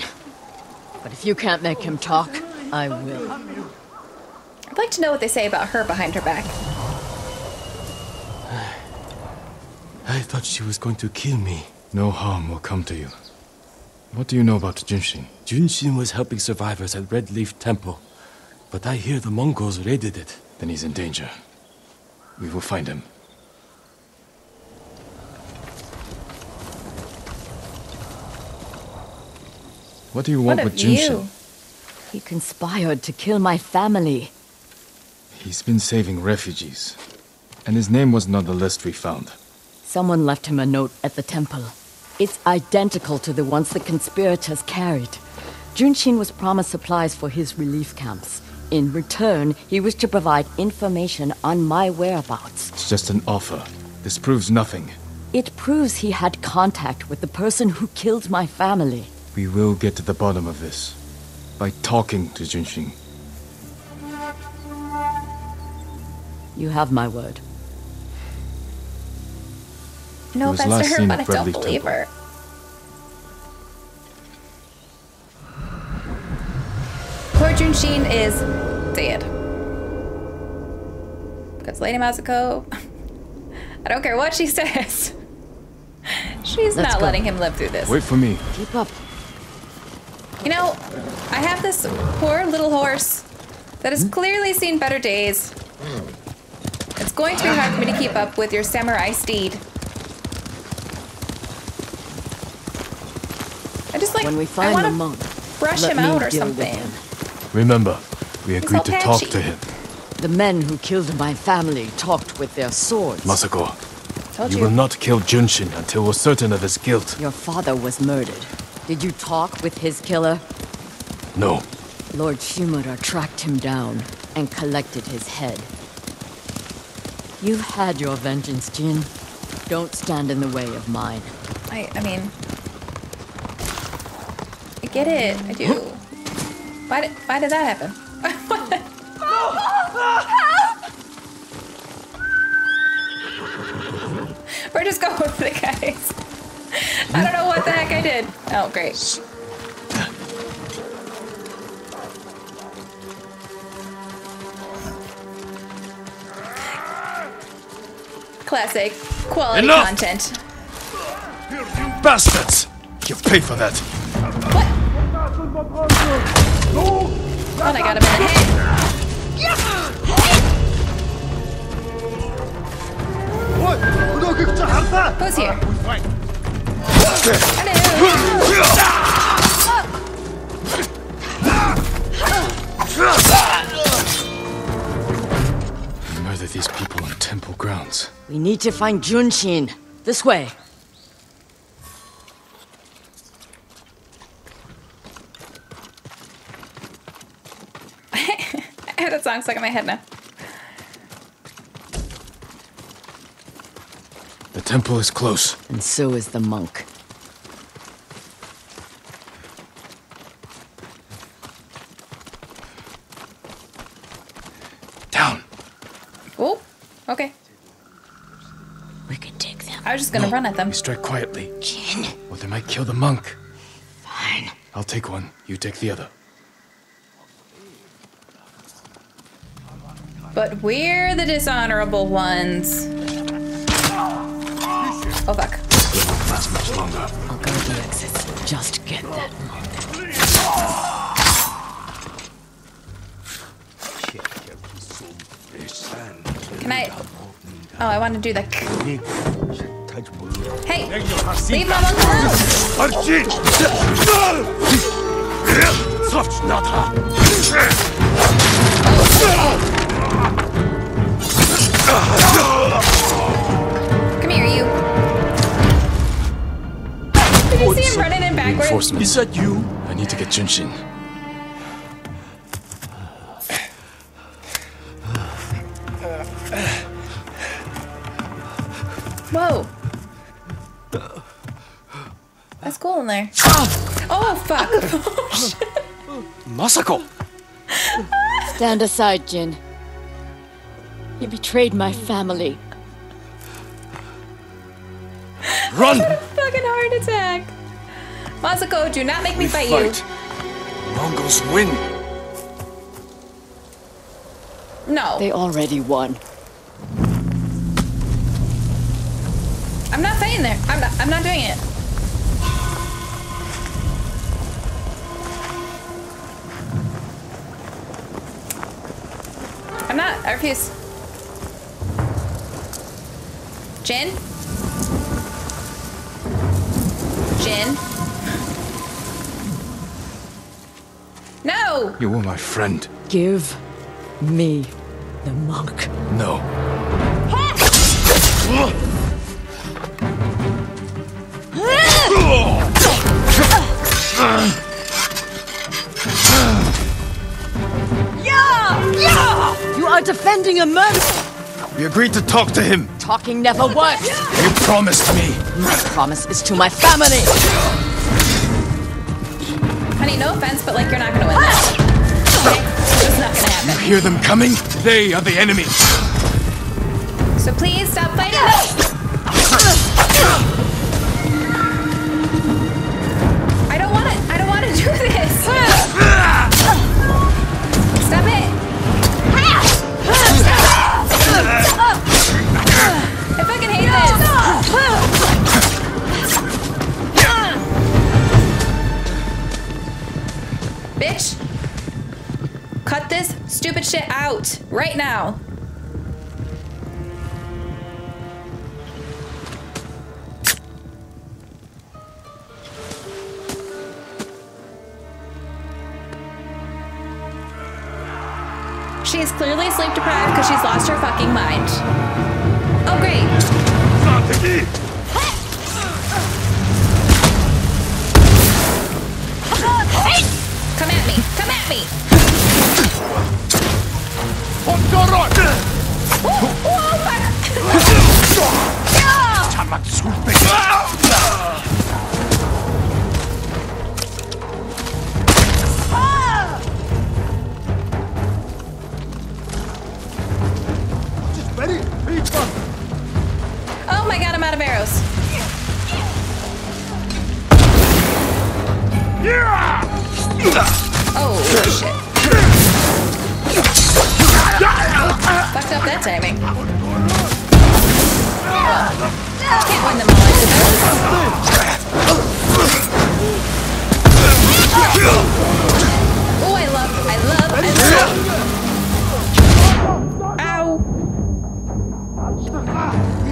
[SPEAKER 7] But if you can't make him talk, I will.
[SPEAKER 1] I'd like to know what they say about her behind her back.
[SPEAKER 9] I thought she was going to kill me.
[SPEAKER 3] No harm will come to you. What do you know about Junshin?
[SPEAKER 9] Junshin was helping survivors at Red Leaf Temple. But I hear the Mongols raided it.
[SPEAKER 3] Then he's in danger. We will find him. What do you want
[SPEAKER 1] What
[SPEAKER 3] with? Junshin?
[SPEAKER 7] He conspired to kill my family.
[SPEAKER 3] He's been saving refugees. And his name wasn't on the list we found.
[SPEAKER 7] Someone left him a note at the temple. It's identical to the ones the conspirators carried. Junshin was promised supplies for his relief camps. In return, he was to provide information on my whereabouts.
[SPEAKER 3] It's just an offer. This proves nothing.
[SPEAKER 7] It proves he had contact with the person who killed my family.
[SPEAKER 3] We will get to the bottom of this. By talking to Junshin.
[SPEAKER 7] You have my word.
[SPEAKER 1] No offense to her, but I don't
[SPEAKER 3] Leaf
[SPEAKER 1] believe
[SPEAKER 3] Temple.
[SPEAKER 1] her. Poor Junshin is dead. Because Lady Masako, I don't care what she says. She's
[SPEAKER 7] Let's
[SPEAKER 1] not
[SPEAKER 7] go.
[SPEAKER 1] letting him live through this.
[SPEAKER 3] Wait for me.
[SPEAKER 7] Keep up.
[SPEAKER 1] You know, I have this poor little horse that has hmm? clearly seen better days. It's going to be hard for me to keep up with your samurai steed. I just like
[SPEAKER 7] When we find
[SPEAKER 1] I
[SPEAKER 7] find
[SPEAKER 1] want
[SPEAKER 7] the
[SPEAKER 1] to
[SPEAKER 7] monk,
[SPEAKER 1] brush
[SPEAKER 7] let
[SPEAKER 1] him
[SPEAKER 7] me
[SPEAKER 1] out or
[SPEAKER 7] deal with
[SPEAKER 1] something.
[SPEAKER 7] him.
[SPEAKER 3] Remember, we agreed
[SPEAKER 1] all
[SPEAKER 3] to talk to him.
[SPEAKER 7] The men who killed my family talked with their swords.
[SPEAKER 3] Masako, you
[SPEAKER 1] you.
[SPEAKER 3] will not kill Junshin until we're certain of his guilt.
[SPEAKER 7] Your father was murdered. Did you talk with his killer?
[SPEAKER 3] No.
[SPEAKER 7] Lord Shimura tracked him down and collected his head. You've had your vengeance, Jin. Don't stand in the way of mine.
[SPEAKER 1] I, I mean, I get it. I do. Why did, why did that happen? We're just going with the guys. I don't know what the heck I did. Oh, great. Classic. Quality
[SPEAKER 3] Enough!
[SPEAKER 1] content.
[SPEAKER 3] Bastards! You pay for that.
[SPEAKER 1] Oh,
[SPEAKER 7] to find Junshin. This way.
[SPEAKER 1] I have that song stuck in my head now.
[SPEAKER 3] The temple is close.
[SPEAKER 7] And so is the monk.
[SPEAKER 3] Down.
[SPEAKER 1] Oh, okay.
[SPEAKER 7] We can take them.
[SPEAKER 1] I was just gonna run at them.
[SPEAKER 3] We strike quietly.
[SPEAKER 7] Jin.
[SPEAKER 3] Or they might kill the monk.
[SPEAKER 7] Fine.
[SPEAKER 3] I'll take one. You take the other.
[SPEAKER 1] But we're the dishonorable ones. Oh fuck.
[SPEAKER 3] It won't last much longer.
[SPEAKER 7] I'll guard the exits. Just get that monk.
[SPEAKER 1] Can I? Oh, I want to do the. Hey, leave my monk alone. Come here, you. Did you see him running in backwards?
[SPEAKER 9] Is that you?
[SPEAKER 3] I need to get Junshin.
[SPEAKER 1] In there. Oh, oh fuck.
[SPEAKER 9] Oh, Masako!
[SPEAKER 7] Stand aside, Jin. You betrayed my family.
[SPEAKER 9] Run!
[SPEAKER 1] Fucking heart attack. Masako, do not make me
[SPEAKER 9] We
[SPEAKER 1] fight,
[SPEAKER 9] fight. Mongols win.
[SPEAKER 1] No.
[SPEAKER 7] They already won.
[SPEAKER 1] I'm not fighting there. I'm not I'm not doing it. I'm not. I refuse. Jin? Jin? No!
[SPEAKER 3] You were my friend.
[SPEAKER 7] Give me the monk.
[SPEAKER 3] No.
[SPEAKER 7] are defending a murder.
[SPEAKER 3] We agreed to talk to him.
[SPEAKER 7] Talking never works.
[SPEAKER 3] You promised me.
[SPEAKER 7] My promise is to my family.
[SPEAKER 1] Honey, no offense, but like you're not gonna win this. Okay? It's not gonna happen.
[SPEAKER 3] Hear them coming? They are the enemy.
[SPEAKER 1] So please stop fighting. I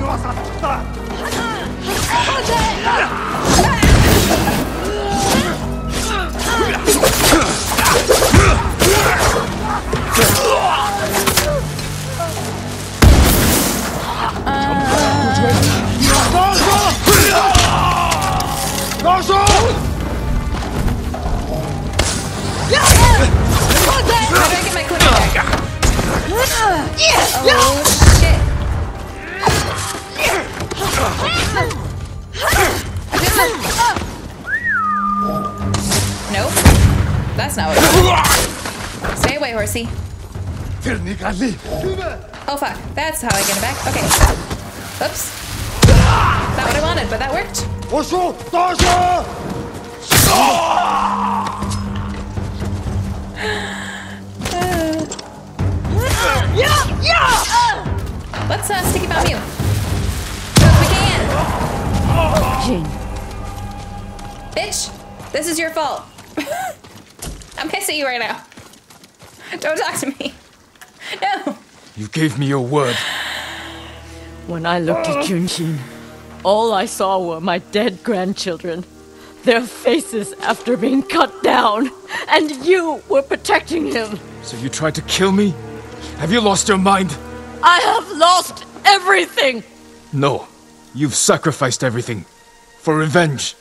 [SPEAKER 1] How do I get my kunai back? Oh horsey. Oh fuck. That's how I get it back. Okay. Oops. Not what I wanted, but that worked. Let's uh, sticky bomb you. If we can. Bitch, this is your fault. I'm pissed at you right now. Don't talk to me. No.
[SPEAKER 3] You gave me your word.
[SPEAKER 7] when I looked at Junshin, all I saw were my dead grandchildren. Their faces after being cut down. And you were protecting him.
[SPEAKER 3] So you tried to kill me? Have you lost your mind?
[SPEAKER 7] I have lost everything!
[SPEAKER 3] No. You've sacrificed everything. For revenge.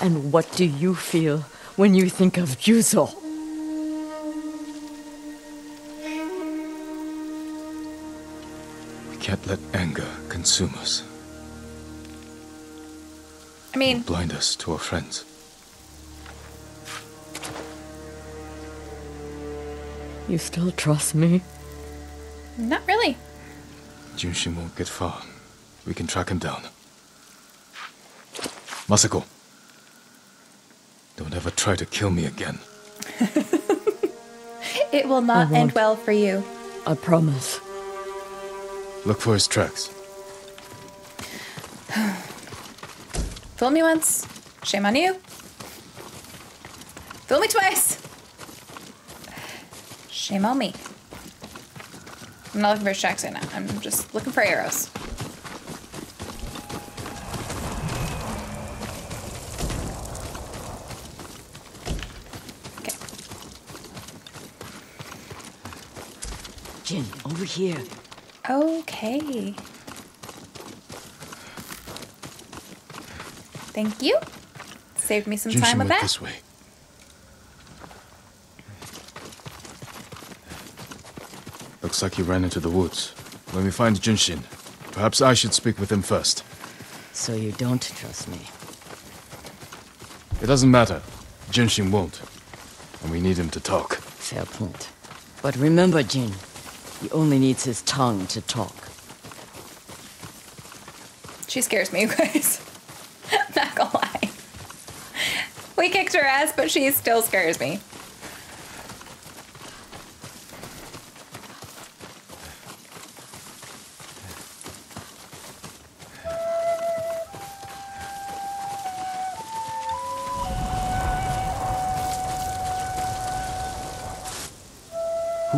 [SPEAKER 7] And what do you feel when you think of Yuzo?
[SPEAKER 3] Can't let anger consume us.
[SPEAKER 1] I mean,
[SPEAKER 3] Blind us to our friends.
[SPEAKER 7] You still trust me?
[SPEAKER 1] not really.
[SPEAKER 3] Junshin won't get far. We can track him down. Masako. Don't ever try to kill me again.
[SPEAKER 1] It
[SPEAKER 7] won't.
[SPEAKER 1] end well for you.
[SPEAKER 7] I promise.
[SPEAKER 3] Look for his tracks.
[SPEAKER 1] Fool me once, shame on you. Fool me twice. Shame on me. I'm not looking for his tracks right now. I'm just looking for arrows. Okay.
[SPEAKER 7] Jin, over here.
[SPEAKER 1] Okay. Thank you. Saved me some
[SPEAKER 3] Junshin
[SPEAKER 1] time with
[SPEAKER 3] went
[SPEAKER 1] that.
[SPEAKER 3] this way. Looks like he ran into the woods. When we find Junshin, perhaps I should speak with him first.
[SPEAKER 7] So you don't trust me?
[SPEAKER 3] It doesn't matter. Junshin won't. And we need him to talk.
[SPEAKER 7] Fair point. But remember, Jin, he only needs his tongue to talk.
[SPEAKER 1] She scares me, you guys. Not gonna lie. We kicked her ass, but she still scares me.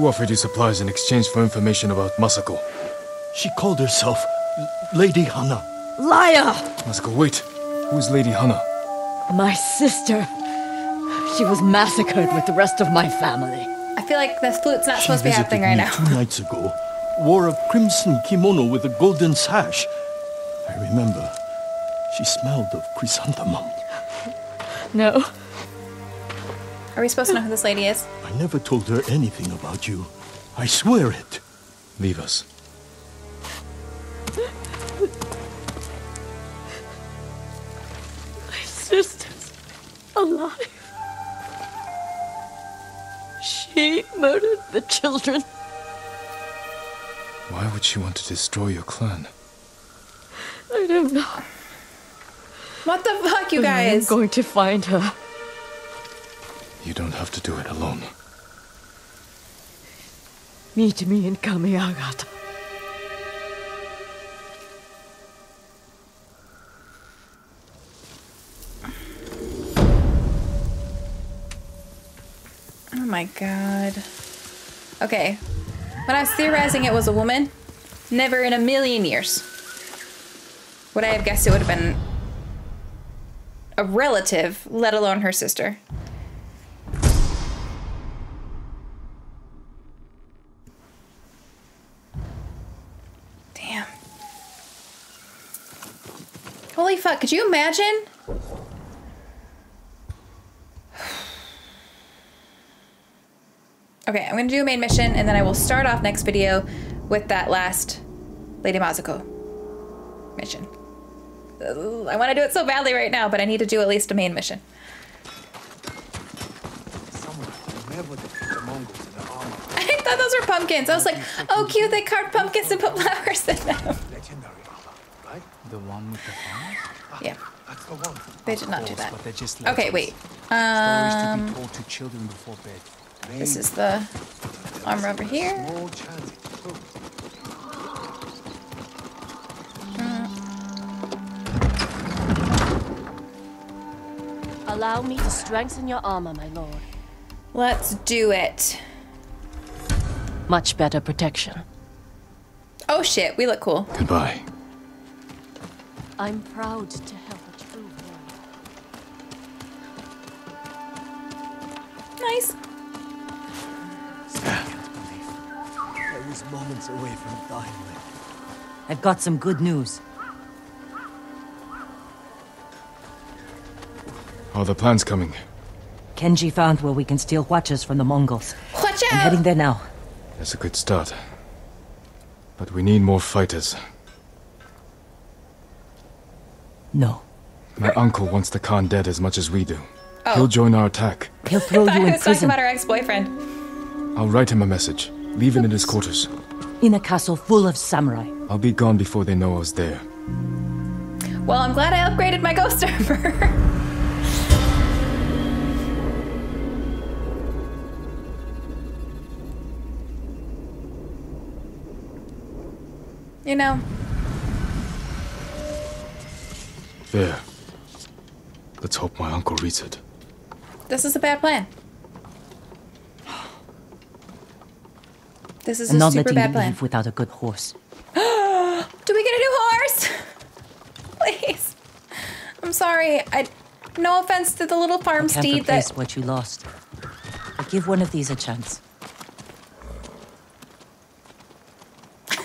[SPEAKER 3] Offered you supplies in exchange for information about Masako?
[SPEAKER 2] She called herself Lady Hana.
[SPEAKER 7] Liar!
[SPEAKER 3] Masako, wait. Who's Lady Hana?
[SPEAKER 7] My sister. She was massacred with the rest of my family.
[SPEAKER 1] I feel like the flute's not
[SPEAKER 2] She
[SPEAKER 1] supposed to be
[SPEAKER 2] visited
[SPEAKER 1] happening right
[SPEAKER 2] me
[SPEAKER 1] now.
[SPEAKER 2] two nights ago. Wore a crimson kimono with a golden sash. I remember. She smelled of chrysanthemum.
[SPEAKER 7] No.
[SPEAKER 1] Are we supposed to know who this lady is?
[SPEAKER 2] I never told her anything about you. I swear it.
[SPEAKER 3] Leave us.
[SPEAKER 7] My sister's alive. She murdered the children.
[SPEAKER 3] Why would she want to destroy your clan?
[SPEAKER 7] I don't know.
[SPEAKER 1] What the fuck, you guys?
[SPEAKER 7] I'm going to find her.
[SPEAKER 3] You don't have to do it alone.
[SPEAKER 7] Meet me in Kamiagata.
[SPEAKER 1] Oh my god. Okay. When I was theorizing it was a woman, never in a million years would I have guessed it would have been a relative, let alone her sister. Fuck, could you imagine? Okay, I'm gonna do a main mission and then I will start off next video with that last Lady Masako mission. I want to do it so badly right now, but I need to do at least a main mission. I thought those were pumpkins. I was like, oh cute, they carved pumpkins and put flowers in them.
[SPEAKER 6] The one with the farm?
[SPEAKER 1] Yeah.
[SPEAKER 6] That's the one.
[SPEAKER 1] They did not do that.
[SPEAKER 6] But they're just
[SPEAKER 1] Okay, wait.
[SPEAKER 6] Stories to
[SPEAKER 1] Um,
[SPEAKER 6] be to children before bed.
[SPEAKER 1] this is the armor over here.
[SPEAKER 6] Small chanting, too.
[SPEAKER 10] Allow me to strengthen your armor, my lord.
[SPEAKER 1] Let's do it.
[SPEAKER 10] Much better protection.
[SPEAKER 1] Oh shit, we look cool.
[SPEAKER 3] Goodbye.
[SPEAKER 10] I'm proud to help a true warrior.
[SPEAKER 1] Nice.
[SPEAKER 11] I was moments away from dying. I've got some good news.
[SPEAKER 3] Are the plans coming?
[SPEAKER 11] Kenji found where we can steal watches from the Mongols.
[SPEAKER 1] Watch
[SPEAKER 11] I'm heading there now.
[SPEAKER 3] That's a good start. But we need more fighters.
[SPEAKER 11] No.
[SPEAKER 3] My uncle wants the Khan dead as much as we do.
[SPEAKER 1] Oh.
[SPEAKER 3] He'll join our attack.
[SPEAKER 11] He'll throw
[SPEAKER 1] I
[SPEAKER 11] you in
[SPEAKER 1] was talking
[SPEAKER 11] prison
[SPEAKER 1] about our ex-boyfriend.
[SPEAKER 3] I'll write him a message. Leave it in his quarters.
[SPEAKER 11] in a castle full of samurai.
[SPEAKER 3] I'll be gone before they know I was there.
[SPEAKER 1] Well, I'm glad I upgraded my ghost server. you know,
[SPEAKER 3] There. Let's hope my uncle reads it.
[SPEAKER 1] this is a bad plan. This is
[SPEAKER 11] I'm
[SPEAKER 1] a
[SPEAKER 11] not
[SPEAKER 1] super
[SPEAKER 11] letting
[SPEAKER 1] bad
[SPEAKER 11] you
[SPEAKER 1] plan.
[SPEAKER 11] leave without a good horse.
[SPEAKER 1] Do we get a new horse? Please. I'm sorry. I no offense to the little farm
[SPEAKER 11] Can't
[SPEAKER 1] steed
[SPEAKER 11] replace
[SPEAKER 1] that
[SPEAKER 11] what you lost. But give one of these a chance.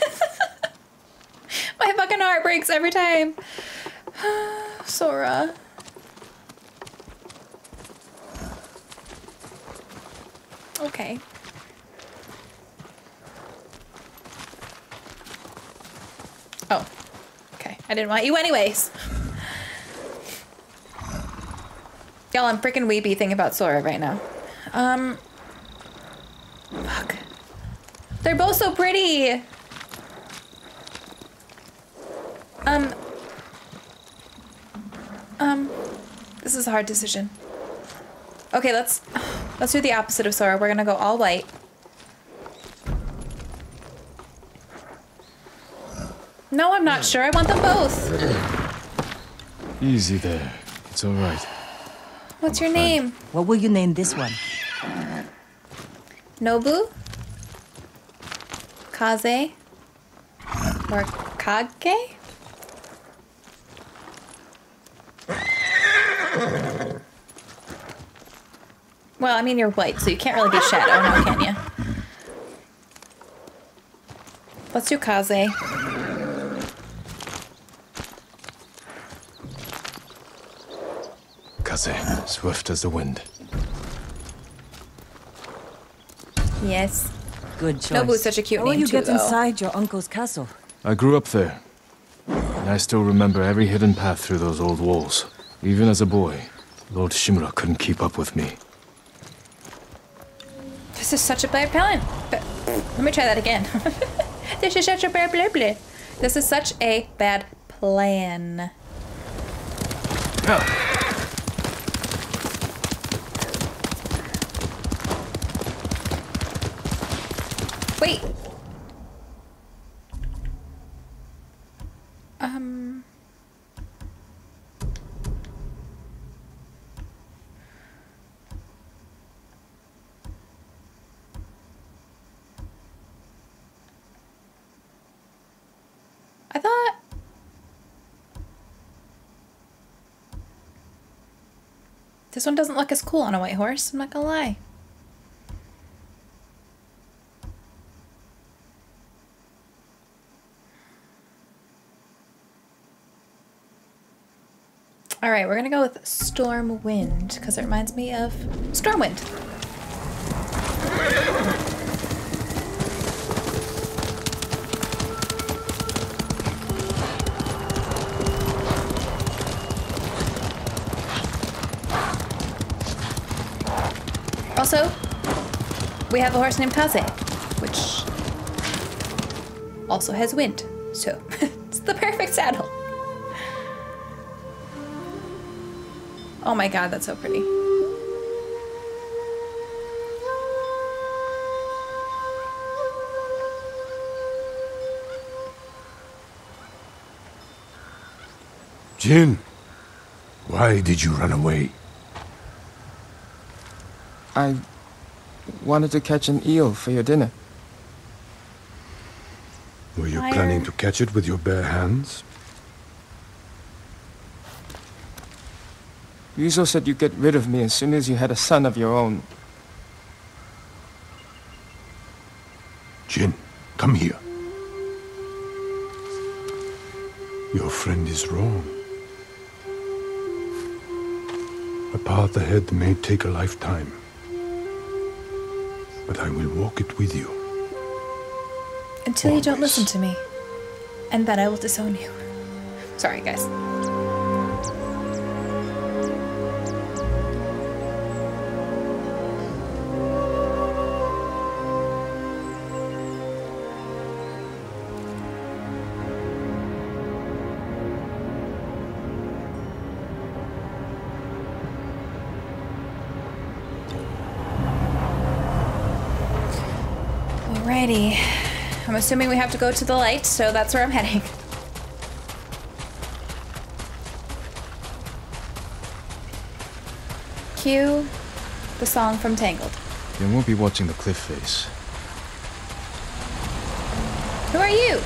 [SPEAKER 1] my fucking heart breaks every time. Sora. Okay. Oh. Okay. I didn't want you anyways. Y'all, I'm freaking weepy thinking about Sora right now. Um. Fuck. They're both so pretty. Um. Um. This is a hard decision. Okay, let's let's do the opposite of Sora. We're gonna go all white. No, I'm not sure. I want them both.
[SPEAKER 3] Easy there. It's all right.
[SPEAKER 1] What's your name?
[SPEAKER 11] What will you name this one?
[SPEAKER 1] Nobu? Kaze? Or Kage? Well, I mean, you're white, so you can't really be Shadow now, can you? Let's do Kaze.
[SPEAKER 3] Kaze, swift as the wind.
[SPEAKER 1] Yes.
[SPEAKER 11] Good choice.
[SPEAKER 1] Nobu's such a cute
[SPEAKER 11] How
[SPEAKER 1] name
[SPEAKER 11] you
[SPEAKER 1] too,
[SPEAKER 11] get
[SPEAKER 1] though.
[SPEAKER 11] inside your uncle's castle?
[SPEAKER 3] I grew up there. And I still remember every hidden path through those old walls. Even as a boy,
[SPEAKER 12] Lord Shimura couldn't keep up with me.
[SPEAKER 1] This is such a bad plan. Let me try that again. this is such a bad blah. This is such a bad plan. Wait. Um. I thought. This one doesn't look as cool on a white horse, I'm not gonna lie. All right, we're gonna go with Storm Wind because it reminds me of Stormwind. We have a horse named Kaze, which also has wind. So it's the perfect saddle. Oh my god, that's so pretty.
[SPEAKER 13] Jin, why did you run away?
[SPEAKER 14] I wanted to catch an eel for your dinner.
[SPEAKER 13] Were you
[SPEAKER 14] Fire.
[SPEAKER 13] planning uh, to catch it with your bare hands?
[SPEAKER 14] Ryuzo said you'd get rid of me as soon as you had a son of your own.
[SPEAKER 13] Jin, come here. Your friend is wrong. A path ahead may take a lifetime. But I will walk it with you.
[SPEAKER 1] Until you don't listen to me. And then I will disown you. Sorry, guys. Assuming we have to go to the light, so that's where I'm heading. Cue the song from Tangled.
[SPEAKER 3] They won't be watching the cliff face.
[SPEAKER 1] Who are you?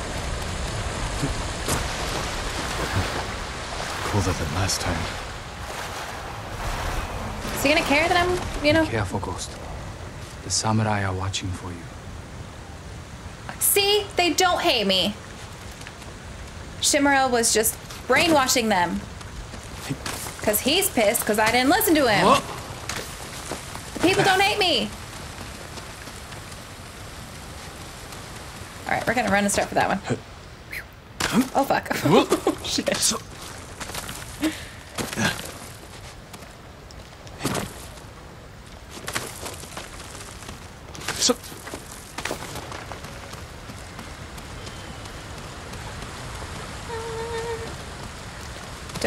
[SPEAKER 3] Colder than last time.
[SPEAKER 1] Is he gonna care that I'm, you know?
[SPEAKER 15] Careful, Ghost. The samurai are watching for you.
[SPEAKER 1] See? They don't hate me. Shimura was just brainwashing them. Because he's pissed because I didn't listen to him. People don't hate me. Alright, we're gonna run and start for that one. Oh fuck. Shit.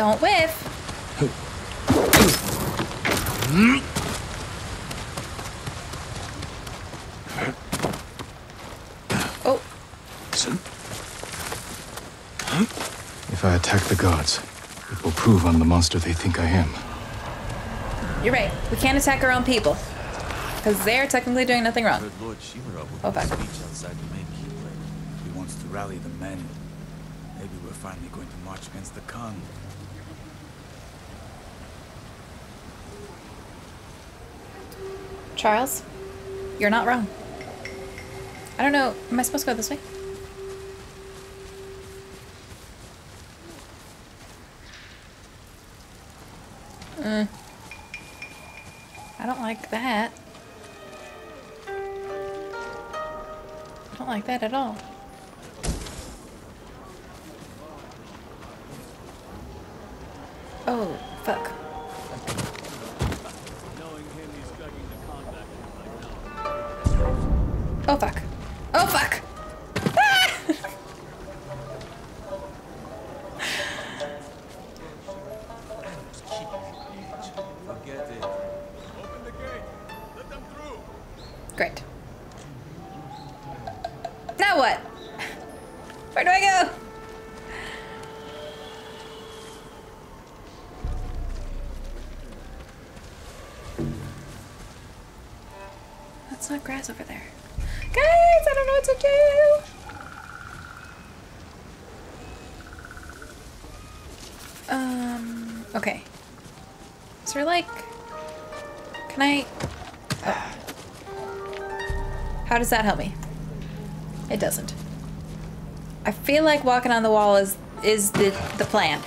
[SPEAKER 1] Don't whiff. Oh,
[SPEAKER 3] if I attack the gods, it will prove I'm the monster they think I am.
[SPEAKER 1] you're right. We can't attack our own people. Because they're technically doing nothing wrong.
[SPEAKER 9] Lord Shimura will
[SPEAKER 1] Oh, fuck.
[SPEAKER 9] speech outside the main keyway. He wants to rally the men. Maybe we're finally going to march against the Khan.
[SPEAKER 1] Charles, you're not wrong. I don't know. Am I supposed to go this way? Mm. I don't like that. I don't like that at all. Oh, fuck. Does that help me? It doesn't. I feel like walking on the wall is is the the plan.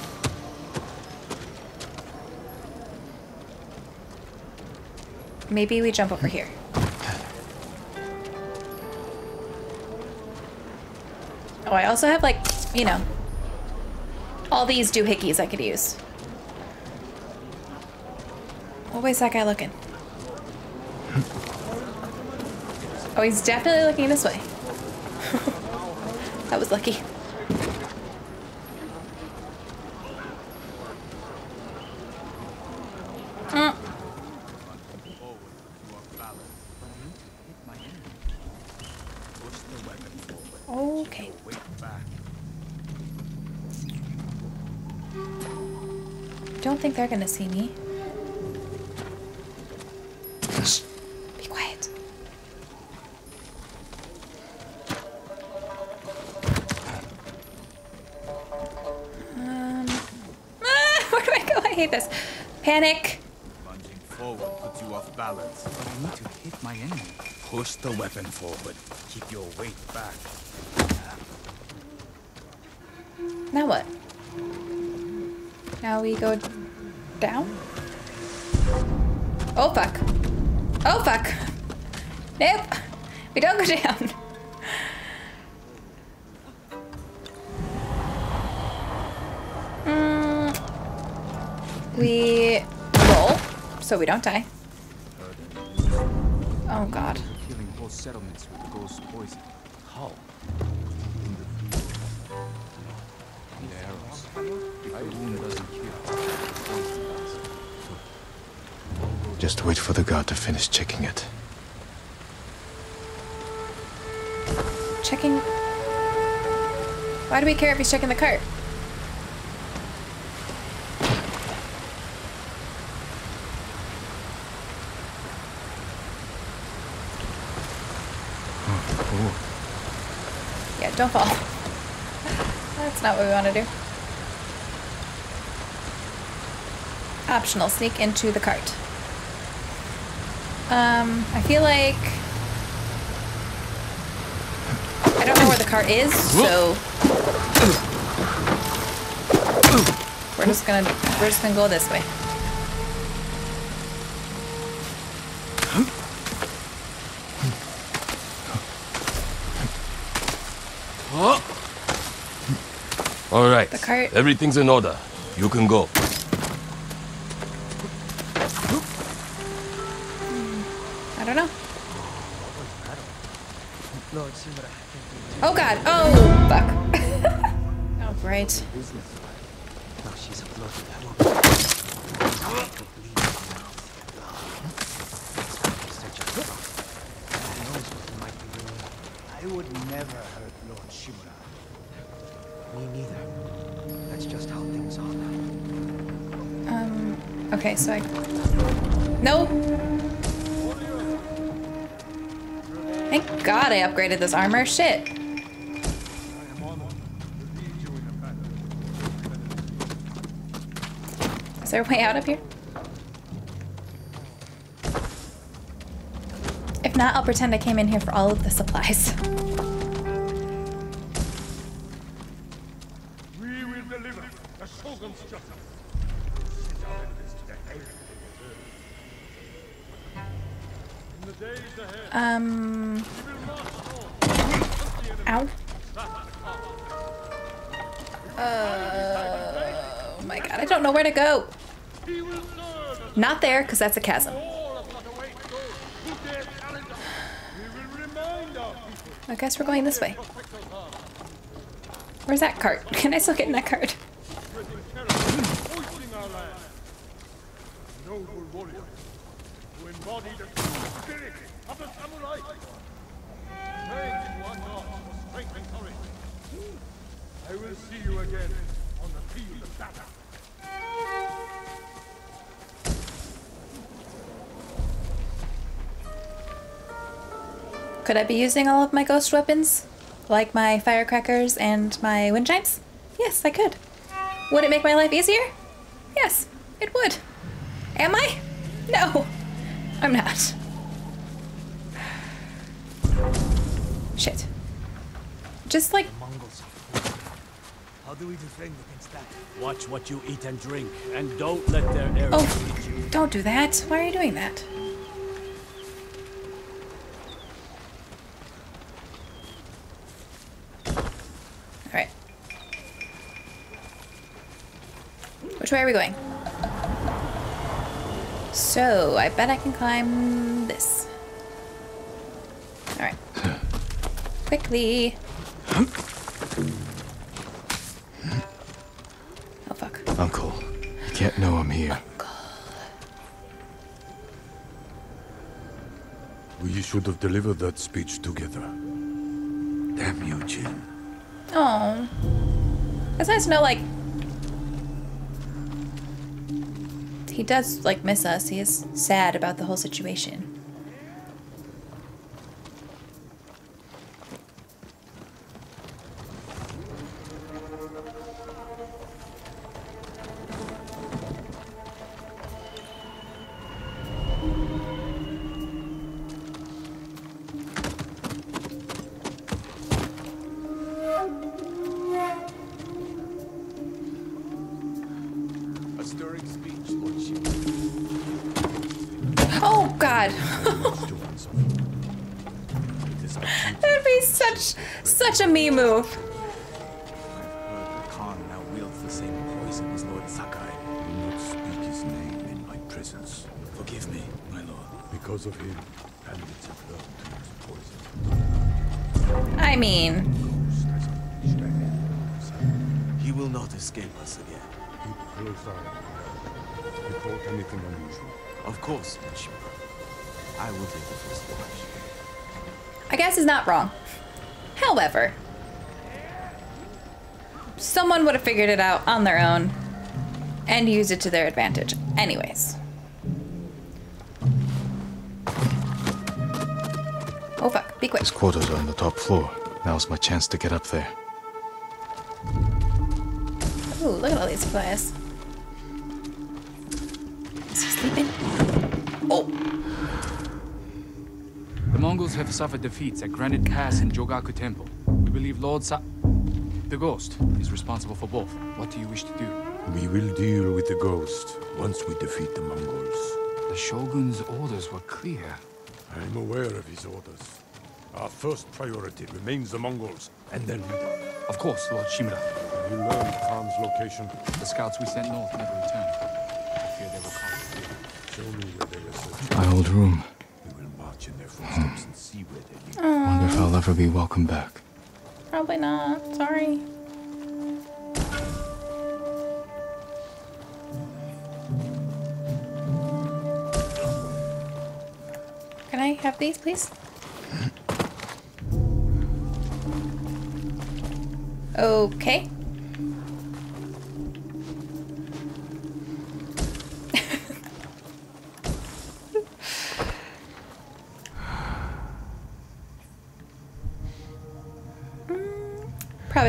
[SPEAKER 1] Maybe we jump over here. Oh, I also have like, you know, all these doohickeys I could use. What way's that guy looking? Oh, he's definitely looking this way. that was lucky. Mm. Okay. Don't think they're gonna see me.
[SPEAKER 16] Push the weapon forward. Keep your weight back.
[SPEAKER 1] Now what? Now we go down? Oh fuck. Oh fuck. Nope. We don't go down. Mm, we roll so we don't die.
[SPEAKER 6] Poison. How? The arrows. If the wound doesn't kill.
[SPEAKER 2] Just wait for the guard to finish checking it.
[SPEAKER 1] Checking. Why do we care if he's checking the cart? Don't fall. That's not what we want to do. Optional, sneak into the cart. Um, I feel like I don't know where the cart is, so we're just gonna we're just gonna go this way.
[SPEAKER 9] All right.
[SPEAKER 1] The cart-
[SPEAKER 9] Everything's in order. You can go.
[SPEAKER 1] Upgraded this armor. Shit. Is there a way out up here? If not, I'll pretend I came in here for all of the supplies. because that's a chasm. I guess we're going this way. Where's that cart? Can I still get in that cart? Could I be using all of my ghost weapons? Like my firecrackers and my wind chimes? Yes, I could. Would it make my life easier? Yes, it would. Am I? No, I'm not. Shit. Just like,
[SPEAKER 6] Mongols. How do we defend against that?
[SPEAKER 9] Watch what you eat and drink, and don't let their arrows
[SPEAKER 1] oh,
[SPEAKER 9] you.
[SPEAKER 1] don't do that. Why are you doing that? Alright. Which way are we going? So, I bet I can climb this. Alright. Quickly. Oh, fuck.
[SPEAKER 3] Uncle, you can't know I'm here.
[SPEAKER 13] We should have delivered that speech together. Damn you, Jin.
[SPEAKER 1] Oh. It's nice to know, like, he does, like, miss us. He is sad about the whole situation.
[SPEAKER 16] Course, Lordship. I will take the first watch.
[SPEAKER 1] I guess he's not wrong. However, someone would have figured it out on their own and used it to their advantage. Anyways. Oh fuck, be quick.
[SPEAKER 3] His quarters are on the top floor. Now's my chance to get up there.
[SPEAKER 1] Ooh, look at all these supplies. Is sleeping? Oh,
[SPEAKER 6] The Mongols have suffered defeats at Granite Pass and Jogaku Temple. We believe Lord Sa... The Ghost is responsible for both. What do you wish to do?
[SPEAKER 13] We will deal with the ghost once we defeat the Mongols.
[SPEAKER 6] The Shogun's orders were clear.
[SPEAKER 13] I am aware of his orders. Our first priority remains the Mongols, and then we...
[SPEAKER 6] Of course, Lord Shimura.
[SPEAKER 13] Have you learned Khan's location?
[SPEAKER 6] The scouts we sent north never returned.
[SPEAKER 3] My old room.
[SPEAKER 13] We will march in their footsteps and see where they lead.
[SPEAKER 3] Wonder if I'll ever be welcome back.
[SPEAKER 1] probably not. Sorry. Can I have these, please? Okay.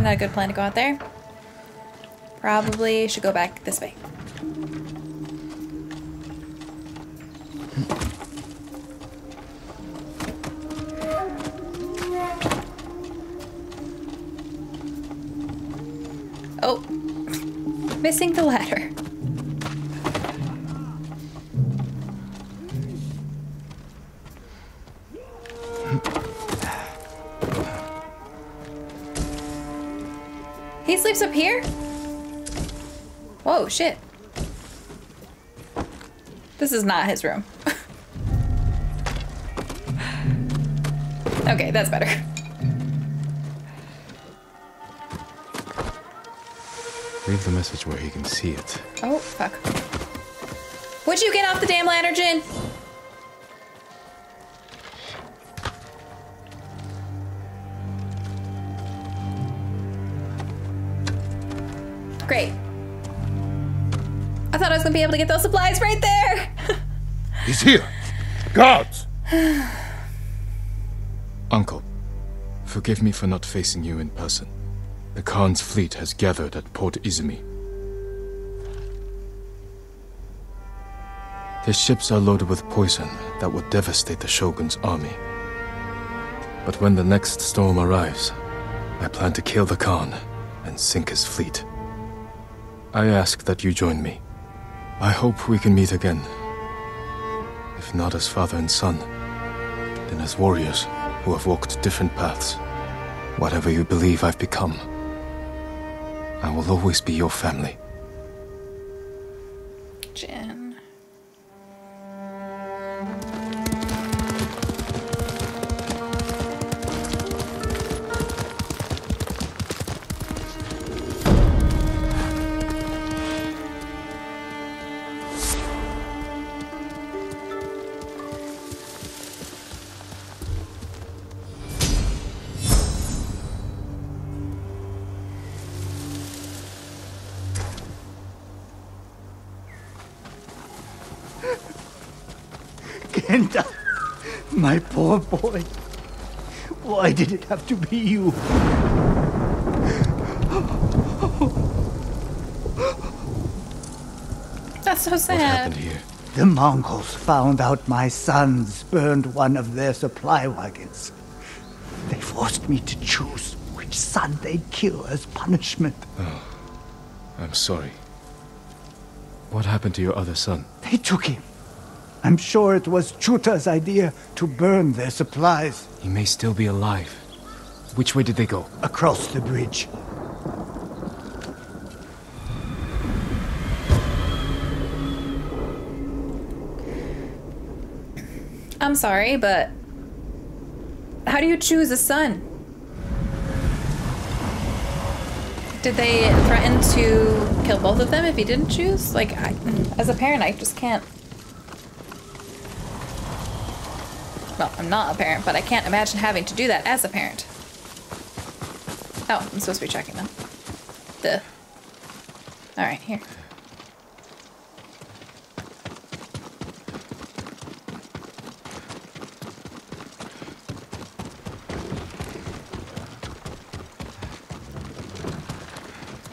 [SPEAKER 1] Not a good plan to go out there. Probably should go back this way. Oh, missing the ladder. Whoa, shit. This is not his room. Okay, that's better.
[SPEAKER 3] Leave the message where he can see it.
[SPEAKER 1] Oh, fuck. Would you get off the damn lantern? Great. I thought was gonna be able to get those supplies right there.
[SPEAKER 13] He's here! Guards!
[SPEAKER 3] Uncle, forgive me for not facing you in person. The Khan's fleet has gathered at Port Izumi. Their ships are loaded with poison that will devastate the Shogun's army. But when the next storm arrives, I plan to kill the Khan and sink his fleet. I ask that you join me. I hope we can meet again. If not as father and son, then as warriors who have walked different paths. Whatever you believe I've become, I will always be your family.
[SPEAKER 1] Jin.
[SPEAKER 8] Poor boy. Why did it have to be you?
[SPEAKER 1] That's so sad. What happened here?
[SPEAKER 8] The Mongols found out my sons burned one of their supply wagons. They forced me to choose which son they'd kill as punishment.
[SPEAKER 3] Oh, I'm sorry. What happened to your other son?
[SPEAKER 8] They took him. I'm sure it was Chuta's idea to burn their supplies.
[SPEAKER 3] He may still be alive. Which way did they go?
[SPEAKER 8] Across the bridge.
[SPEAKER 1] I'm sorry, but how do you choose a son? Did they threaten to kill both of them if he didn't choose? Like, I, as a parent, I just can't. Well, I'm not a parent, but I can't imagine having to do that as a parent. Oh, I'm supposed to be checking them. The. Alright, here.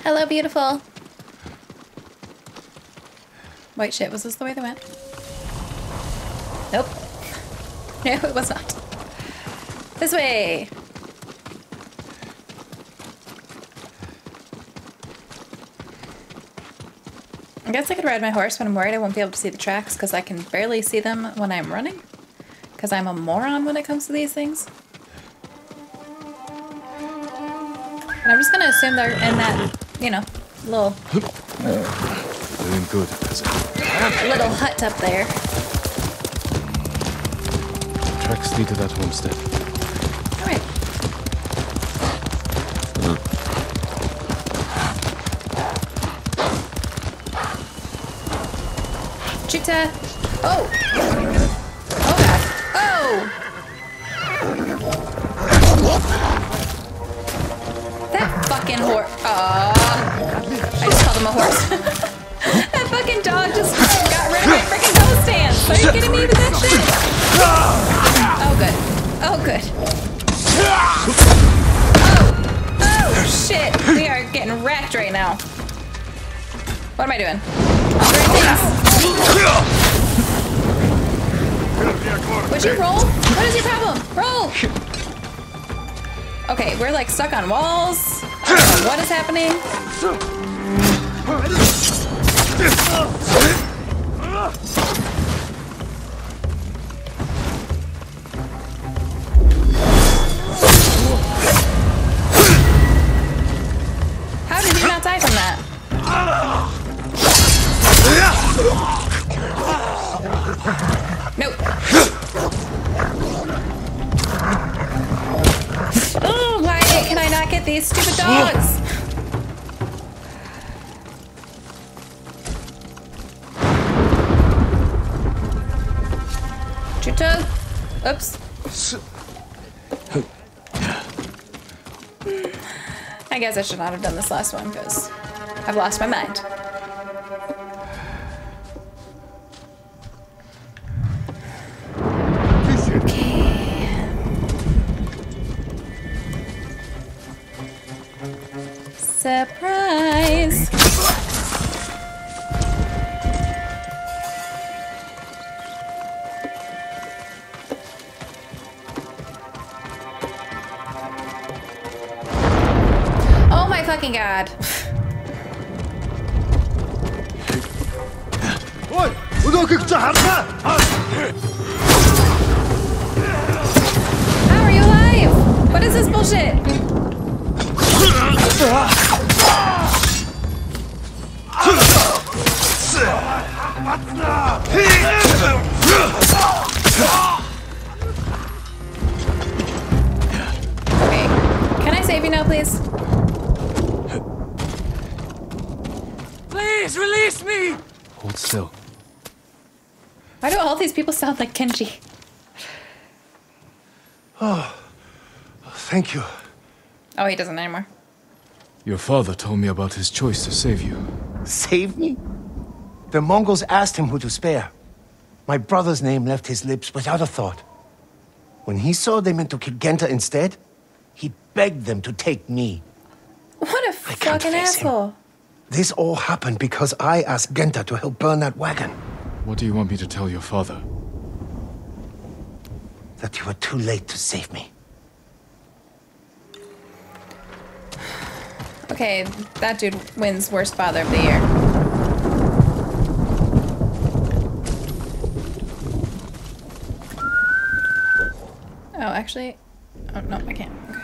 [SPEAKER 1] Hello, beautiful. Wait, shit, was this the way they went? Nope. No, it was not. This way. I guess I could ride my horse, but I'm worried I won't be able to see the tracks because I can barely see them when I'm running. Because I'm a moron when it comes to these things. And I'm just gonna assume they're in that, you know, little
[SPEAKER 3] Doing good,
[SPEAKER 1] little hut up there.
[SPEAKER 3] Tracks lead to that homestead.
[SPEAKER 1] Alright. Chuta! Oh! Oh am I doing? Would you roll? What is your problem? Roll! Okay, we're like stuck on walls. What is happening. I should not have done this last one because I've lost my mind.
[SPEAKER 13] bad.
[SPEAKER 1] How are you alive? What is this bullshit? Okay. Can I save you now, please? Why do all these people sound like Kenji?
[SPEAKER 13] Oh, thank you.
[SPEAKER 1] Oh, he doesn't anymore.
[SPEAKER 3] Your father told me about his choice to save you.
[SPEAKER 17] Save me? The Mongols asked him who to spare. My brother's name left his lips without a thought. When he saw they meant to kill Genta instead, he begged them to take me.
[SPEAKER 1] What a fucking
[SPEAKER 17] face him.
[SPEAKER 1] asshole.
[SPEAKER 17] This all happened because I asked Genta to help burn that wagon.
[SPEAKER 3] What do you want me to tell your father?
[SPEAKER 17] That you were too late to save me.
[SPEAKER 1] Okay, that dude wins worst father of the year. Oh, actually, oh no, I can't. Okay.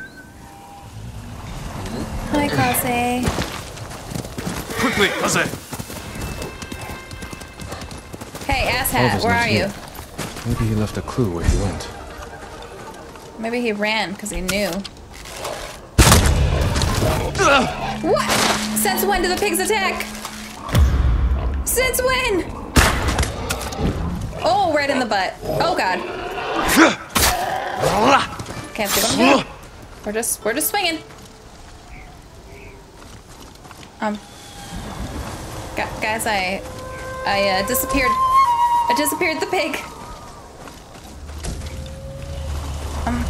[SPEAKER 1] Hi, Kaze.
[SPEAKER 9] Quickly, Kaze!
[SPEAKER 1] Hey, asshat, where are you?
[SPEAKER 3] Maybe he left a clue where he went.
[SPEAKER 1] Maybe he ran because he knew. What? Since when do the pigs attack? Since when? Oh, right in the butt. Oh god. Can't see what We're just we're just swinging. Um, guys, I I uh, disappeared. I disappeared the pig. Um.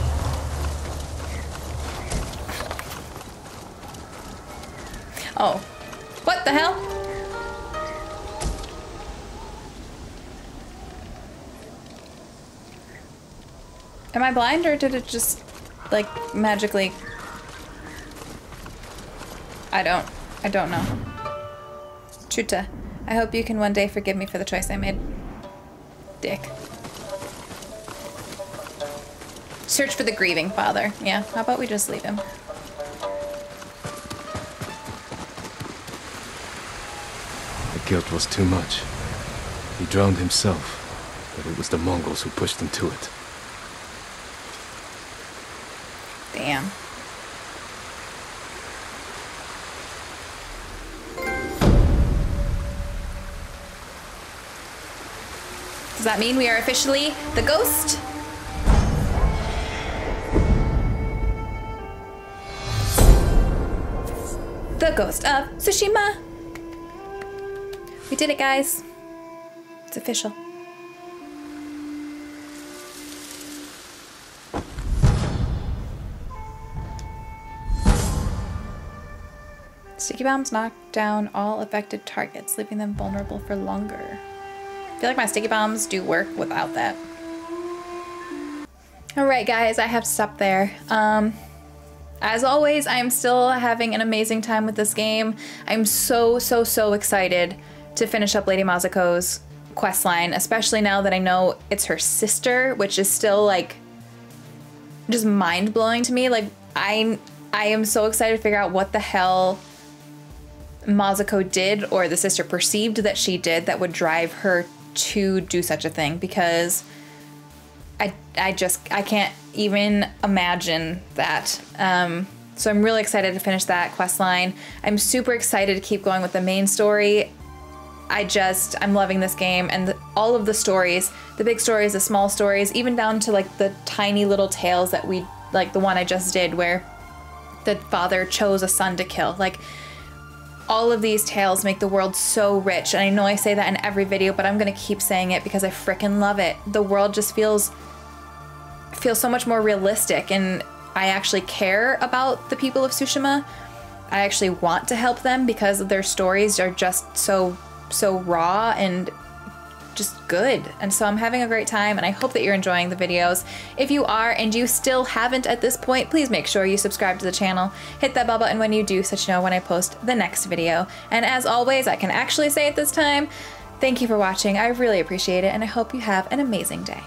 [SPEAKER 1] Oh, what the hell? Am I blind or did it just like magically? I don't. I don't know. Chuta, I hope you can one day forgive me for the choice I made. Dick. Search for the grieving father. Yeah, how about we just leave him?
[SPEAKER 3] The guilt was too much. He drowned himself, but it was the Mongols who pushed him to it.
[SPEAKER 1] Damn. That mean we are officially the ghost? The ghost of Tsushima. We did it, guys. It's official. Sticky bombs knock down all affected targets, leaving them vulnerable for longer. I feel like my sticky bombs do work without that. Alright guys, I have to stop there. Um, as always, I'm still having an amazing time with this game. I'm so, so, so excited to finish up Lady Masako's quest line, especially now that I know it's her sister, which is still like just mind blowing to me. Like I I am so excited to figure out what the hell Mazuko did or the sister perceived that she did that would drive her to do such a thing because I I just I can't even imagine that. Um so I'm really excited to finish that quest line. I'm super excited to keep going with the main story. I just, I'm loving this game and the, all of the stories, the big stories, the small stories, even down to like the tiny little tales that we, like the one I just did where the father chose a son to kill. Like, all of these tales make the world so rich. And I know I say that in every video, but I'm gonna keep saying it because I freaking love it. The world just feels feels so much more realistic and I actually care about the people of Tsushima. I actually want to help them because their stories are just so so raw and just good. And so I'm having a great time and I hope that you're enjoying the videos. If you are and you still haven't at this point, please make sure you subscribe to the channel. Hit that bell button when you do so you know when I post the next video. And as always, I can actually say it this time, thank you for watching. I really appreciate it and I hope you have an amazing day.